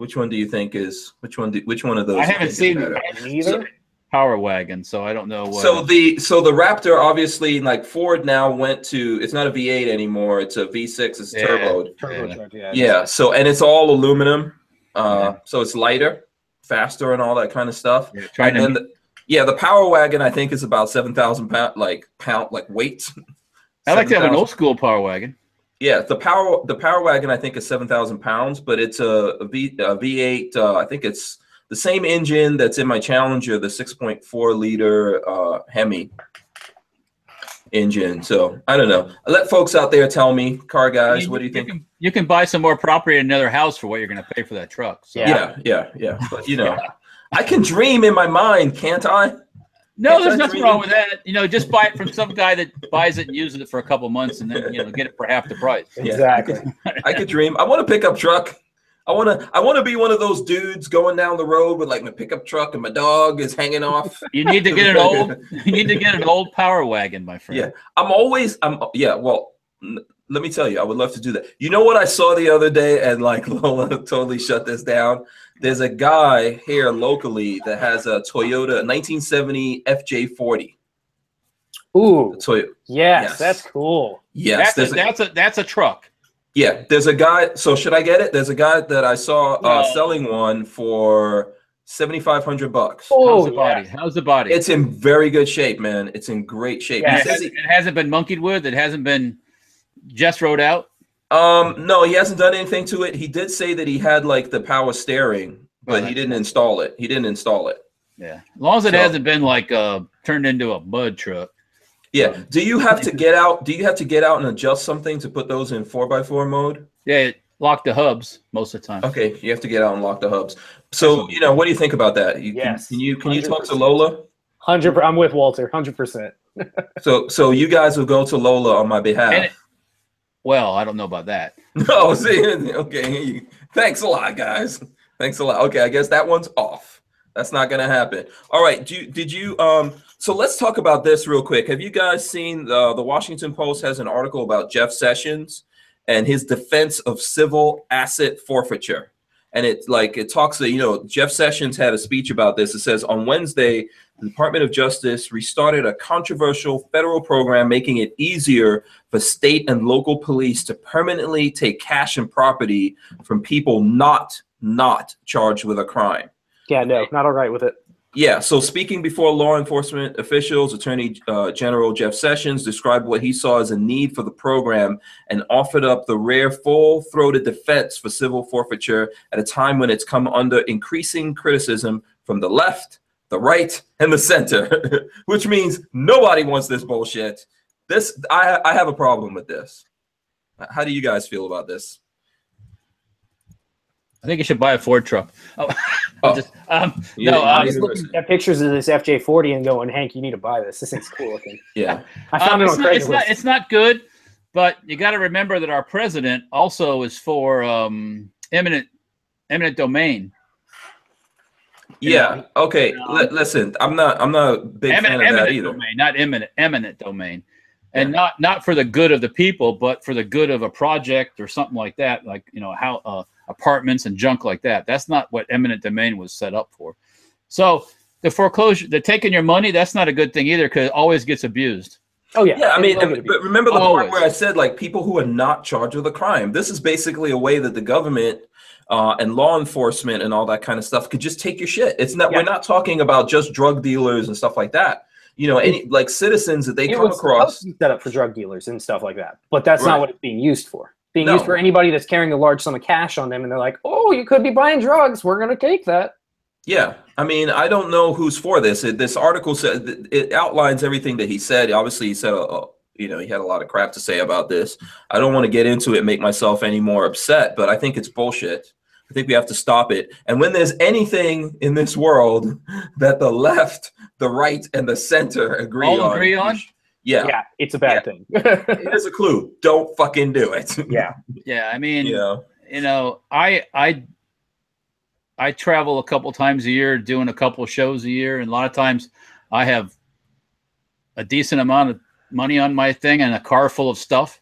Which one do you think is which one? Do, which one of those? I haven't seen better? Neither. Power Wagon, so I don't know what. So the so the Raptor obviously like Ford now went to it's not a V8 anymore. It's a V6. It's Yeah. turboed. Turbocharged, yeah. Yeah. So and it's all aluminum. Uh, so it's lighter, faster, and all that kind of stuff. yeah, trying and to then the, yeah, the Power Wagon I think is about seven thousand pound like pound like weight. I like to have an old school Power Wagon. Yeah, the power the Power Wagon I think is seven thousand pounds, but it's a, a V a V8. Uh, I think it's the same engine that's in my Challenger, the six point four liter uh, Hemi engine. So I don't know. Let folks out there tell me, car I guys, mean, what do you think? Can, you can buy some more property in another house for what you're going to pay for that truck. So. yeah, yeah, yeah. But you know, I can dream in my mind, can't I? No, there's nothing dream. wrong with that. You know, just buy it from some guy that buys it and uses it for a couple months, and then you know get it for half the price. Yeah. Exactly. I could dream. I want a pickup truck. I want to. I want to be one of those dudes going down the road with like my pickup truck and my dog is hanging off. You need to get an old. You need to get an old Power Wagon, my friend. Yeah. I'm always. I'm. Yeah. Well, n- let me tell you, I would love to do that. You know what I saw the other day, and like Lola totally shut this down. There's a guy here locally that has a Toyota 1970 FJ40. Ooh, Toyota. yes, Yes. that's cool. Yes. that's a, a- that's a that's a truck. Yeah, there's a guy. So should I get it? There's a guy that I saw uh, No. selling one for seventy five hundred bucks. Oh, How's the yeah. body? How's the body? It's in very good shape, man. It's in great shape. Yeah, it, hasn't, it hasn't been monkeyed with. It hasn't been just rode out. um, no, he hasn't done anything to it. He did say that he had like the power steering, but he didn't install it. He didn't install it. Yeah, as long as it So- hasn't been like uh turned into a mud truck. Yeah. Do you have to get out? Do you have to get out and adjust something to put those in four x four mode? Yeah, it lock the hubs most of the time. Okay, you have to get out and lock the hubs. So you know, what do you think about that? You, Yes, Can, can you can you talk to Lola? Hundred. I'm with Walter. Hundred percent. So so you guys will go to Lola on my behalf. And it- Well, I don't know about that. No, see, okay. Thanks a lot, guys. Thanks a lot. Okay, I guess that one's off. That's not gonna happen. All right. Do you, did you um? So let's talk about this real quick. Have you guys seen the the Washington Post has an article about Jeff Sessions and his defense of civil asset forfeiture? And it like it talks. that You know, Jeff Sessions had a speech about this. It says on Wednesday, the Department of Justice restarted a controversial federal program making it easier for state and local police to permanently take cash and property from people not not charged with a crime. Yeah, no, not all right with it. Yeah, so speaking before law enforcement officials, Attorney uh, General Jeff Sessions described what he saw as a need for the program and offered up the rare full throated defense for civil forfeiture at a time when it's come under increasing criticism from the left, the right, and the center, which means nobody wants this bullshit. This, I, I have a problem with this. How do you guys feel about this? I think you should buy a Ford truck. Oh, Oh. just, um, You- no, um, I was Hundred looking at pictures of this FJ40 and going, Hank, you need to buy this. This thing's cool looking. Yeah. I found um, it it's, on not, it's Craigslist. not. It's not good, but you got to remember that our president also is for um, eminent eminent domain. Yeah. Okay. know. Li- listen, I'm not. I'm not a big fan of that either. domain, not eminent, eminent domain, and not not for the good of the people, but for the good of a project or something like that, like you know how uh, apartments and junk like that. That's not what eminent domain was set up for. So the foreclosure, the taking your money, that's not a good thing either because it always gets abused. oh, yeah. Yeah, I mean, not gonna but remember the Always. part where I said like people who are not charged with a crime. This is basically a way that the government uh, and law enforcement and all that kind of stuff could just take your shit. It's not. Yeah. We're not talking about just drug dealers and stuff like that. You know, any like citizens that they it come was across. supposed to be set up for drug dealers and stuff like that. But that's Right. not what it's being used for. Being No. used for anybody that's carrying a large sum of cash on them and they're like, oh, you could be buying drugs. We're going to take that. Yeah, I mean, I don't know who's for this. It, this article said it outlines everything that he said. Obviously, he said, uh, you know, he had a lot of crap to say about this. I don't want to get into it, and make myself any more upset, but I think it's bullshit. I think we have to stop it. And when there's anything in this world that the left, the right, and the center agree All on, agree on? Yeah, Yeah, it's a bad thing. here's a clue: don't fucking do it. yeah. Yeah, I mean, you know, you know, I I I travel a couple times a year, doing a couple shows a year, and a lot of times I have a decent amount of money on my thing and a car full of stuff.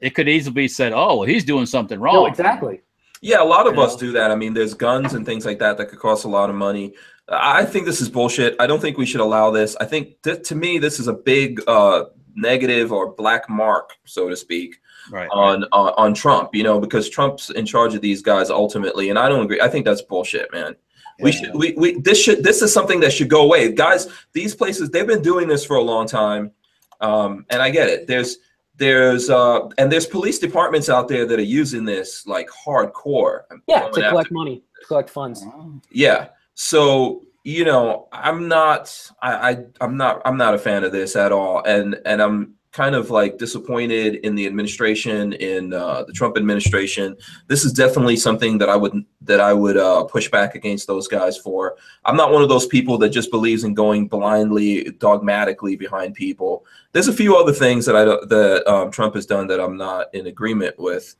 It could easily be said, "Oh, well, he's doing something wrong." No, exactly. Yeah, a lot of You us know? do that. I mean, there's guns and things like that that could cost a lot of money. I think this is bullshit. I don't think we should allow this. I think th- to me, this is a big uh, negative or black mark, so to speak, Right. on uh, on Trump. You know, because Trump's in charge of these guys ultimately, and I don't agree. I think that's bullshit, man. We should we, we this should this is something that should go away, guys. These places they've been doing this for a long time, um, and I get it. There's there's uh, and there's police departments out there that are using this like hardcore. Yeah, to collect money, to collect funds. yeah. So you know, I'm not. I, I I'm not. I'm not a fan of this at all, and and I'm kind of like disappointed in the administration in uh, the Trump administration. This is definitely something that I would that I would uh, push back against those guys for. I'm not one of those people that just believes in going blindly, dogmatically behind people. There's a few other things that I that um, Trump has done that I'm not in agreement with.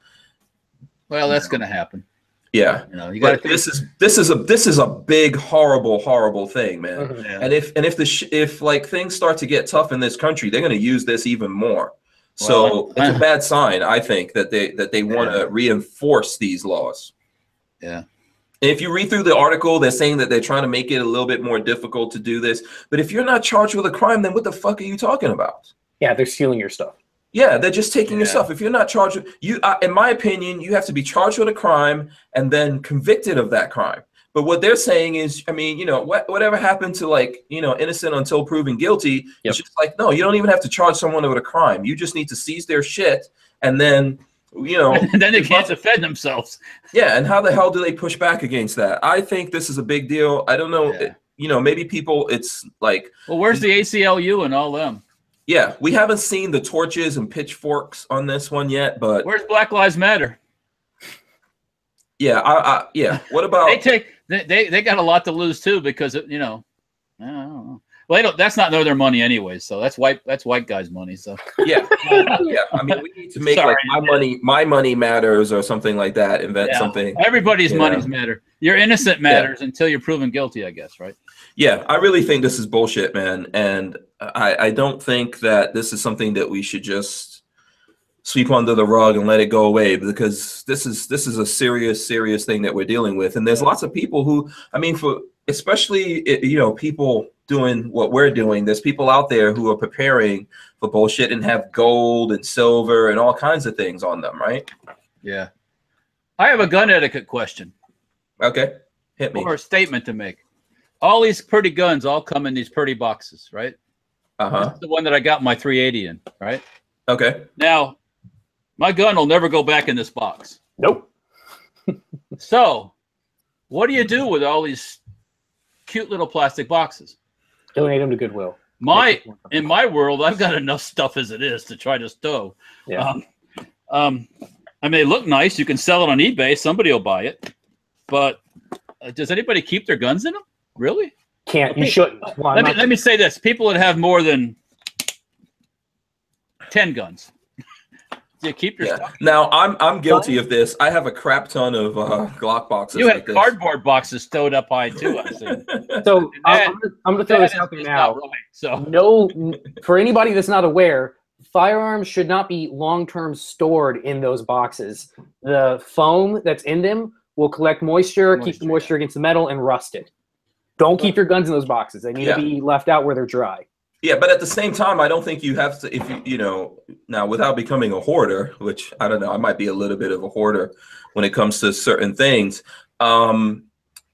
Well, that's going to happen. Yeah, You know, you got but to. this is this is a this is a big horrible horrible thing, man. Mhm. Yeah. And if and if the sh- if like things start to get tough in this country, they're going to use this even more. So Well, it's a bad sign, I think, that they that they want to reinforce these laws. Yeah. If you read through the article, they're saying that they're trying to make it a little bit more difficult to do this. But if you're not charged with a crime, then what the fuck are you talking about? Yeah, they're stealing your stuff. Yeah, they're just taking your stuff. If you're not charged, you, uh, in my opinion, you have to be charged with a crime and then convicted of that crime. But what they're saying is, I mean, you know, what, whatever happened to like, you know, innocent until proven guilty, Yep. it's just like, no, you don't even have to charge someone with a crime. You just need to seize their shit and then, you know, and then they can't defend themselves. yeah. And how the hell do they push back against that? I think this is a big deal. I don't know, Yeah. you know, maybe people, it's like, Well, where's the ACLU and all them? Yeah, we haven't seen the torches and pitchforks on this one yet, but Where's Black Lives Matter? yeah, I, I yeah. What about They take they, they they got a lot to lose too because it, you know. I don't know. Well, they don't, that's not their money anyway, so that's white that's white guys' money. So yeah, yeah. I mean, we need to make Sorry. like my money, my money matters, or something like that. Invent Yeah. something. everybody's Yeah. money's matter. Your innocent matters until you're proven guilty, I guess, right? Yeah, I really think this is bullshit, man, and I I don't think that this is something that we should just sweep under the rug and let it go away because this is this is a serious serious thing that we're dealing with and there's lots of people who i mean for especially you know people doing what we're doing there's people out there who are preparing for bullshit and have gold and silver and all kinds of things on them right Yeah. I have a gun etiquette question okay hit me or a statement to make. All these pretty guns all come in these pretty boxes, right? Uh-huh This is the one that I got my 380 in, right? okay Now, my gun will never go back in this box. Nope. So, what do you do with all these cute little plastic boxes? Donate them to Goodwill. My in my world, I've got enough stuff as it is to try to stow. Yeah. Um, um, I mean, they look nice. You can sell it on eBay. Somebody will buy it. But uh, does anybody keep their guns in them? Really? Can't you shouldn't. Well, let me not- let me say this: people that have more than ten guns, you keep your yeah stuff? now i'm i'm guilty of this i have a crap ton of uh glock boxes You like have this. cardboard boxes stowed up high too. I see. so that- I'm, I'm gonna, I'm gonna throw this out there now. right. So No, for anybody that's not aware, firearms should not be long-term stored in those boxes. The foam that's in them will collect moisture, keep the moisture against the metal, and rust it. Don't keep your guns in those boxes. They need Yeah. to be left out where they're dry. Yeah, but at the same time, I don't think you have to. If you, you know, now without becoming a hoarder, which I don't know, I might be a little bit of a hoarder when it comes to certain things. Um,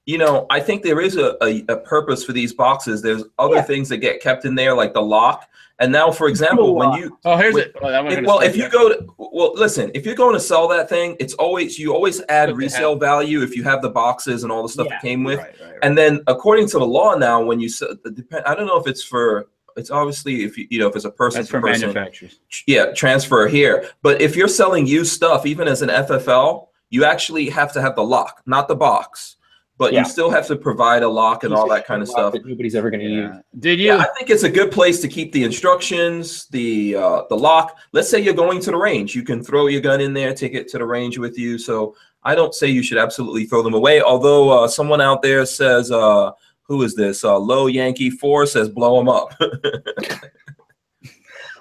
you know, I think there is a, a, a purpose for these boxes. There's other Yeah. things that get kept in there, like the lock. And now, for example, when you oh, here's Wait, it. Oh, I'm if- gonna well, if you that. go to well, listen, if you're going to sell that thing, it's always you always add What resale value if you have the boxes and all the stuff Yeah. that came with. Right, right, right. And then, according to the law now, when you sell, depend, I don't know if it's for. It's obviously if you you know if it's a person that's for person, manufacturers. yeah, transfer here. But if you're selling used stuff, even as an FFL, you actually have to have the lock, not the box. But Yeah. you still have to provide a lock and all that kind of stuff. That nobody's ever going to use. Did you? Yeah, I think it's a good place to keep the instructions, the uh, the lock. Let's say you're going to the range, you can throw your gun in there, take it to the range with you. So I don't say you should absolutely throw them away. Although uh, someone out there says, uh, "Who is this?" Uh, Low Yankee Four says, "Blow them up."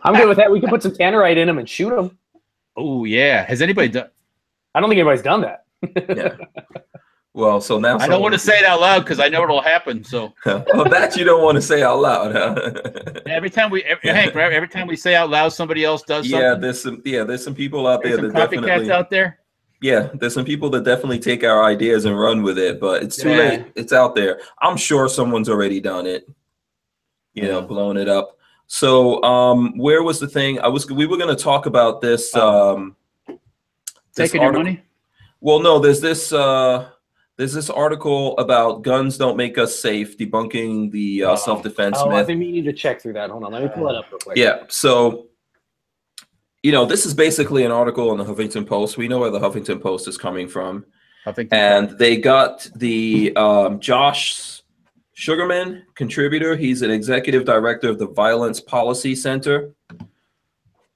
I'm good with that. We can put some tannerite in them and shoot them. Oh yeah. Has anybody done? I don't think anybody's done that. yeah. Well, so now I don't want to say it out loud because I know it'll happen. So well, that you don't want to say out loud, huh? every time we, every, Hank, every time we say out loud, somebody else does something. yeah, there's some. Yeah, there's some people out there There's some that copycats definitely. out there. Yeah, there's some people that definitely take our ideas and run with it, but it's too Yeah. late. It's out there. I'm sure someone's already done it. You know, blown it up. So, um, where was the thing? I was. We were going to talk about this. Oh. Um, this Taking your money. Well, no. There's this. Uh, there's this article about guns don't make us safe, debunking the uh, Oh. self-defense Oh, myth. I've been meaning to check through that. Hold on, let me pull it up real quick. Yeah. So, you know, this is basically an article in the Huffington Post. We know where the Huffington Post is coming from. I think. and they got the um, Josh Sugarmann contributor. He's an executive director of the Violence Policy Center.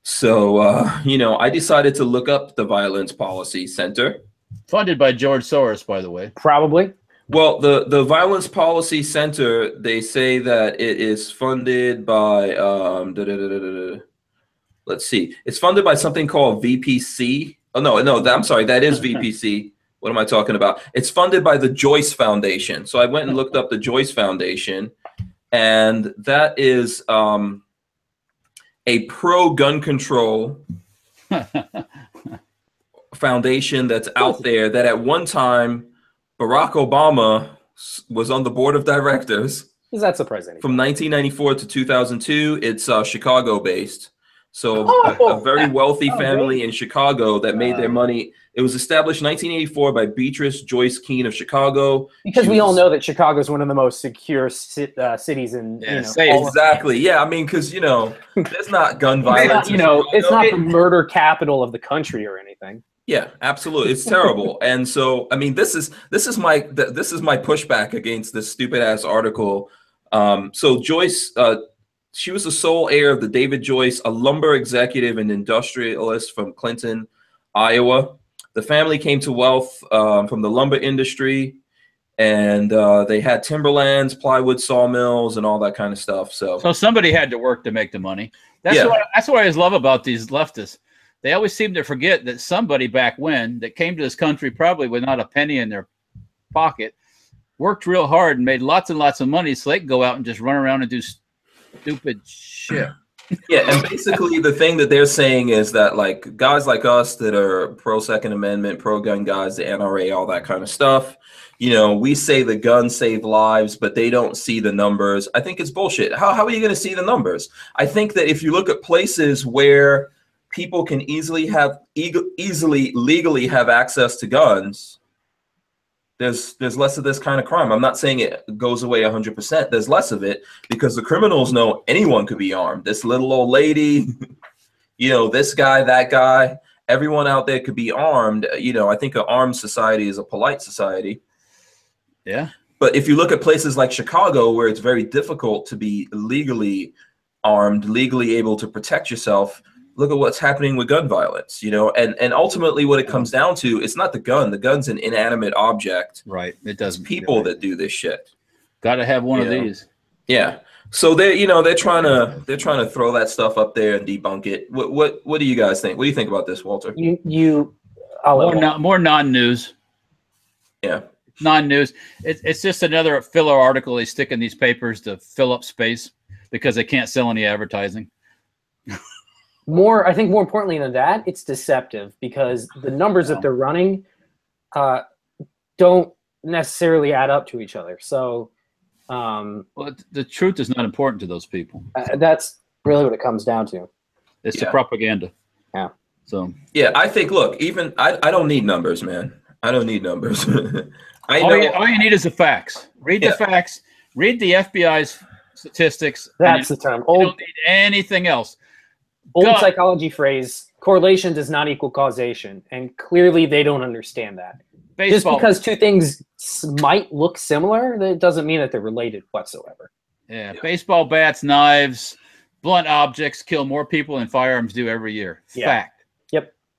So, uh, you know, I decided to look up the Violence Policy Center. Funded by George Soros, by the way. Probably. Well, the, the Violence Policy Center, they say that it is funded by, um, da- da- da- da- da- da. let's see, it's funded by something called VPC. Oh, no, no, that- I'm sorry, that is VPC. What am I talking about? It's funded by the Joyce Foundation. So I went and looked up the Joyce Foundation, and that is um, a pro gun control foundation that's out there that at one time Barack Obama was on the board of directors Does that surprise anyone? from 1994 to 2002. It's uh, Chicago based. So a, Oh, a very wealthy oh, family in Chicago that made their money. It was established 1984 by Beatrice Joyce Kean of Chicago. Because She we all know that Chicago is one of the most secure ci- uh, cities in Yeah, you know, say all of- Exactly. Yeah, I mean, because you know, there's not gun violence. not, you in know, it's not the murder capital of the country or anything. Yeah, absolutely. It's terrible. and so, I mean, this is this is my th- this is my pushback against this stupid ass article. Um, so Joyce, uh, she was the sole heir of the David Joyce, a lumber executive and industrialist from Clinton, Iowa. The family came to wealth um, from the lumber industry, and uh, they had timberlands, plywood sawmills, and all that kind of stuff. So, So somebody had to work to make the money. That's Yeah. what that's what I always love about these leftists. They always seem to forget that somebody back when that came to this country probably with not a penny in their pocket, worked real hard and made lots and lots of money so they could go out and just run around and do stupid shit. Yeah, and basically the thing that they're saying is that like guys like us that are pro Second Amendment, pro gun guys, the NRA, all that kind of stuff, you know, we say the guns save lives, but they don't see the numbers. I think it's bullshit. How how are you going to see the numbers? I think that if you look at places where people can easily have easily legally have access to guns, there's there's less of this kind of crime. I'm not saying it goes away 100%. There's less of it because the criminals know anyone could be armed. This little old lady, you know, this guy, that guy, everyone out there could be armed. You know, I think an armed society is a polite society. Yeah. But if you look at places like Chicago, where it's very difficult to be legally armed, legally able to protect yourself, look at what's happening with gun violence. You know, and and ultimately, what it comes down to, it's not the gun. The gun's an inanimate object. Right. It doesn't people that do this shit. got to have one of Yeah. these. Yeah. So they're you know they're trying to they're trying to throw that stuff up there and debunk it. What what what do you guys think? What do you think about this, Walter? You, you, I'll More, let non, more non-news. Yeah. Non-news. It's it's just another filler article they stick in these papers to fill up space because they can't sell any advertising. More i think more importantly than that it's deceptive because the numbers that they're running uh, don't necessarily add up to each other so um, Well, the truth is not important to those people. uh, that's really what it comes down to It's Yeah. the propaganda. Yeah. So Yeah, I think look, even I, I don't need numbers, man. I don't need numbers. I all know you, all you need is the facts. Read Yeah. the facts. Read the FBI's statistics. that's you, the term you old don't need anything else. Old God. psychology phrase correlation does not equal causation and clearly they don't understand that just because two things might look similar that doesn't mean that they're related whatsoever yeah, Yeah. baseball bats, knives, blunt objects kill more people than firearms do every year. Yeah. Fact.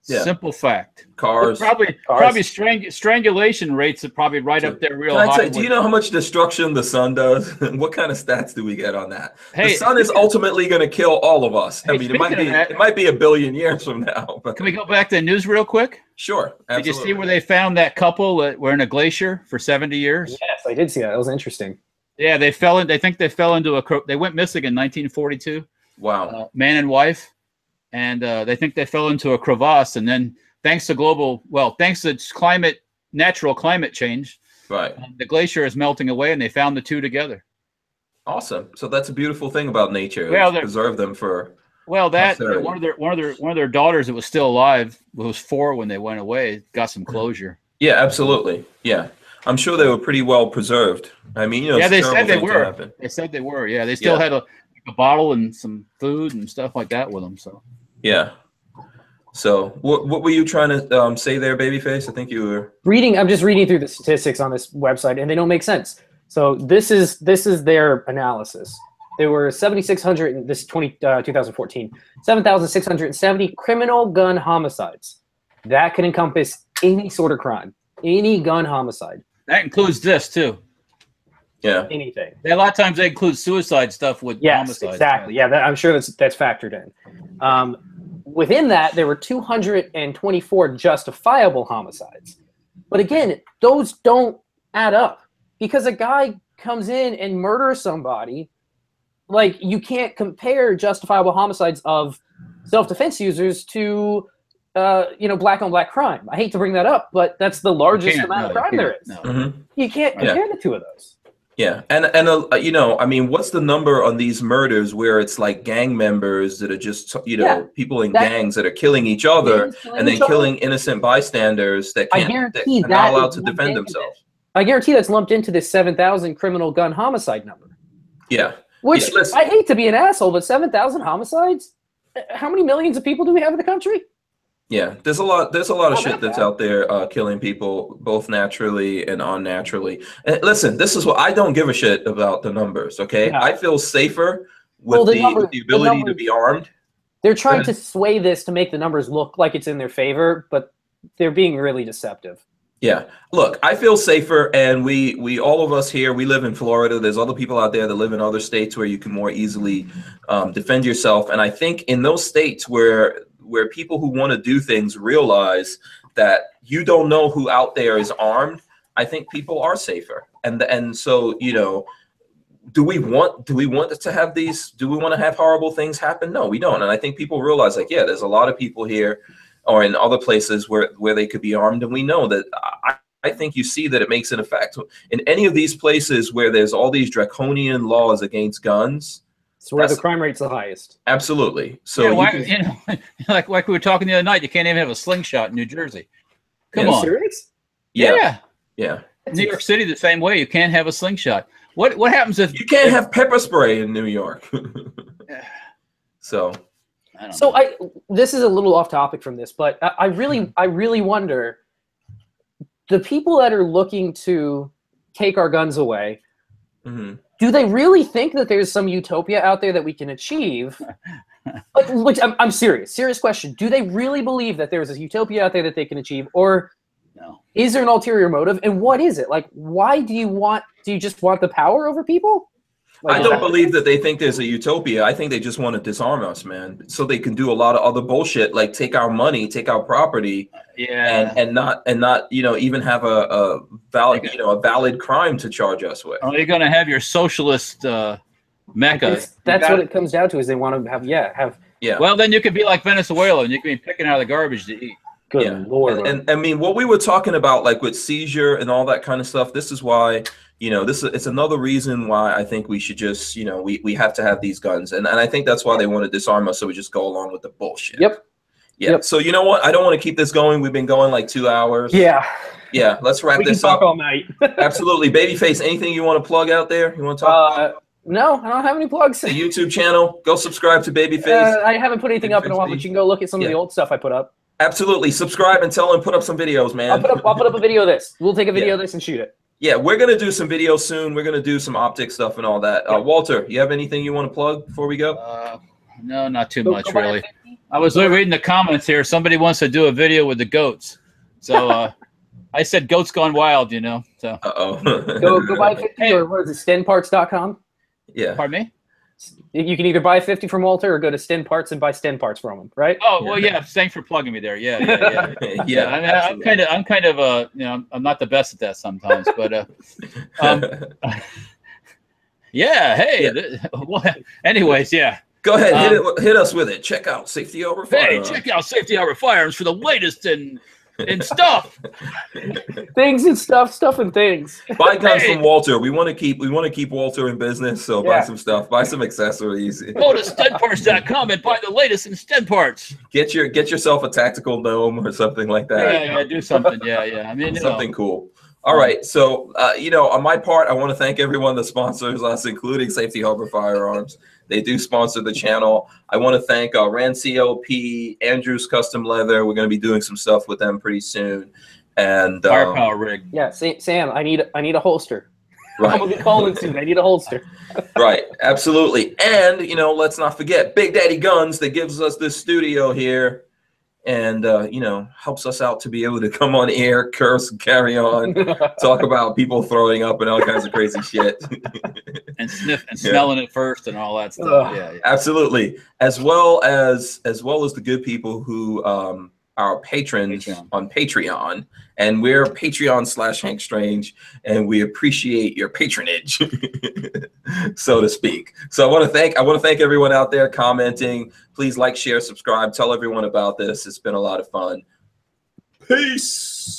Yep. Yeah. Simple fact. Cars. Probably Cars. probably strang- strangulation rates are probably right up there real high. tell you, do you know how much destruction the sun does? what kind of stats do we get on that? the sun is ultimately going to kill all of us. I mean, it might be that- it might be a billion years from now. But Can we go back to the news real quick? sure, Did you see where they found that couple that were in a glacier for 70 years? Yes, I did see that. That was interesting. Yeah, they fell in. They think they fell into a. cro- They went missing in 1942, Wow. uh, man and wife, and uh, they think they fell into a crevasse. And then, thanks to global, well, thanks to climate, natural climate change, Right. the glacier is melting away, and they found the two together. Awesome. So that's a beautiful thing about nature. Well, preserve them for. Well, that Posterity. one of their one of their one of their daughters that was still alive was four when they went away. Got some closure. Yeah, absolutely. Yeah, I'm sure they were pretty well preserved. I mean, you know, Yeah, they said they were. They said they were. Yeah, they still Yeah. had a, a bottle and some food and stuff like that with them. So Yeah. So, what what were you trying to um, say there, babyface? I think you were. reading i'm just reading through the statistics on this website and they don't make sense so this is this is their analysis there were 7600 in this 20 uh, 2014 7670 criminal gun homicides that can encompass any sort of crime any gun homicide that includes this too. Yeah. anything A lot of times they include suicide stuff with yes homicides. exactly yeah that, i'm sure that's that's factored in um, within that there were 224 justifiable homicides but again those don't add up because a guy comes in and murders somebody like you can't compare justifiable homicides of self-defense users to uh, you know black on black crime i hate to bring that up but that's the largest amount no, of crime there is. can't, is no. hmm you can't Yeah. compare the two of those Yeah, and and uh, you know, I mean, what's the number on these murders where it's like gang members that are just you know Yeah, people in that- gangs that are killing each other killing and then each other. killing innocent bystanders that can't that guarantee are that not allowed to defend themselves. I guarantee that's lumped into this 7,000 criminal gun homicide number. Yeah, Which Yeah. I hate to be an asshole, but 7,000 homicides? Uh, How many millions of people do we have in the country? Yeah. There's a lot. There's a lot of Not shit that's bad. out there uh, killing people both naturally and unnaturally. And listen, this is what I don't give a shit about the numbers. Okay, Yeah. I feel safer with Well, the the, with the the ability to be armed. They're trying to sway this to make the numbers look like it's in their favor, but they're being really deceptive. Yeah. Look, I feel safer and we we all of us here, we live in Florida. There's other people out there that live in other states where you can more easily um, defend yourself. And I think in those states where where people who want to do things realize that you don't know who out there is armed, I think people are safer. And and so, you know, do we want do we want to have these do we want to have horrible things happen? No, we don't. And I think people realize like, yeah, there's a lot of people here or in other places where where they could be armed and we know that I, I think you see that it makes an effect in any of these places where there's all these draconian laws against guns It's where the crime rate's the highest. absolutely so yeah, you can- you know, like like we were talking the other night, you can't even have a slingshot in New Jersey. Come Yeah, on, serious? yeah yeah. yeah New York City the same way. You can't have a slingshot. What what happens if you can't have pepper spray in new york so I So know. I this is a little off topic from this, but I, I really Mm-hmm. I really wonder the people that are looking to take our guns away, mhm. Do they really think that there's some utopia out there that we can achieve? like, which I'm, I'm serious, serious question. Do they really believe that there's a utopia out there that they can achieve, or no. is there an ulterior motive? And what is it? Like, why do you want? Do you just want the power over people? Like, I don't that- believe that they think there's a utopia. I think they just want to disarm us, man, so they can do a lot of other bullshit, like take our money, take our property, Yeah. and and not and not you know even have a, a valid you know a valid crime to charge us with. Are you going to have your socialist uh, mecca? It's- that's You what it comes down to. Is they want to have yeah have Yeah. Well, then you could be like Venezuela and you can be picking out of the garbage to eat. good Yeah. lord. And, and I mean, what we were talking about, like with seizure and all that kind of stuff, this is why, you know, this is it's another reason why I think we should just, you know, we, we have to have these guns. And, and I think that's why they want to disarm us. So we just go along with the bullshit. Yep. Yeah. Yep. So you know what? I don't want to keep this going. We've been going like two hours. yeah, Yeah. Let's wrap we can this talk up. all night. Absolutely. Babyface, anything you want to plug out there? You want to talk Uh, no, I don't have any plugs. the YouTube channel? Go subscribe to Babyface. Uh, I haven't put anything up in a while, but you can go look at some of the old stuff I put up. Absolutely. Subscribe and tell him put up some videos, man. I'll put up, I'll put up a video of this. We'll take a video Yeah. of this and shoot it. Yeah, we're gonna do some videos soon. We're gonna do some optic stuff and all that. Uh, Walter, you have anything you want to plug before we go? Uh, no, not too Go- much, go buy a really. I was reading the comments here. Somebody wants to do a video with the goats. So uh, I said goats gone wild, you know. So Uh oh. Go go buy 50 or what is it, stenparts.com? Yeah. pardon me? You can either buy 50 from Walter or go to Sten Parts and buy Sten Parts from him, right? Oh well yeah, thanks for plugging me there. Yeah, yeah, yeah. yeah. I mean, I'm kind of, I'm kind of, uh, you know, I'm not the best at that sometimes, but, uh, um, yeah. Hey, Yeah. well, anyways, yeah. Go ahead, hit, um, it, hit us with it. Check out Safety Harbor Hey, check out Safety Harbor Firearms for the latest in in stuff. Things and stuff, stuff and things. Buy guns Hey. from Walter. We want to keep we want to keep Walter in business, so buy some stuff. Buy some accessories. Go to StenParts.com and buy the latest in Sten Parts. Get your get yourself a tactical dome or something like that. Yeah, yeah, do something. Yeah, yeah. I mean, you know, something cool. All right, so uh, you know, on my part, I want to thank everyone that sponsors us, including Safety Harbor Firearms. They do sponsor the channel. I want to thank uh, Rand CLP, Andrews Custom Leather. We're going to be doing some stuff with them pretty soon. And um, firepower rig. Yeah, Sa- Sam, I need I need a holster. Right. I'm gonna be calling soon. I need a holster. right, absolutely. And you know, let's not forget Big Daddy Guns that gives us this studio here, and uh, you know, helps us out to be able to come on air, curse, carry on, talk about people throwing up and all kinds of crazy shit. and sniff and Yeah. smelling it first and all that stuff. Ugh. Yeah, yeah. Absolutely, as well as as well as the good people who um, are patrons Patreon. on Patreon, and we're Patreon slash Hank Strange, and we appreciate your patronage, so to speak. So I want to thank I want to thank everyone out there commenting. Please like, share, subscribe, tell everyone about this. It's been a lot of fun. Peace.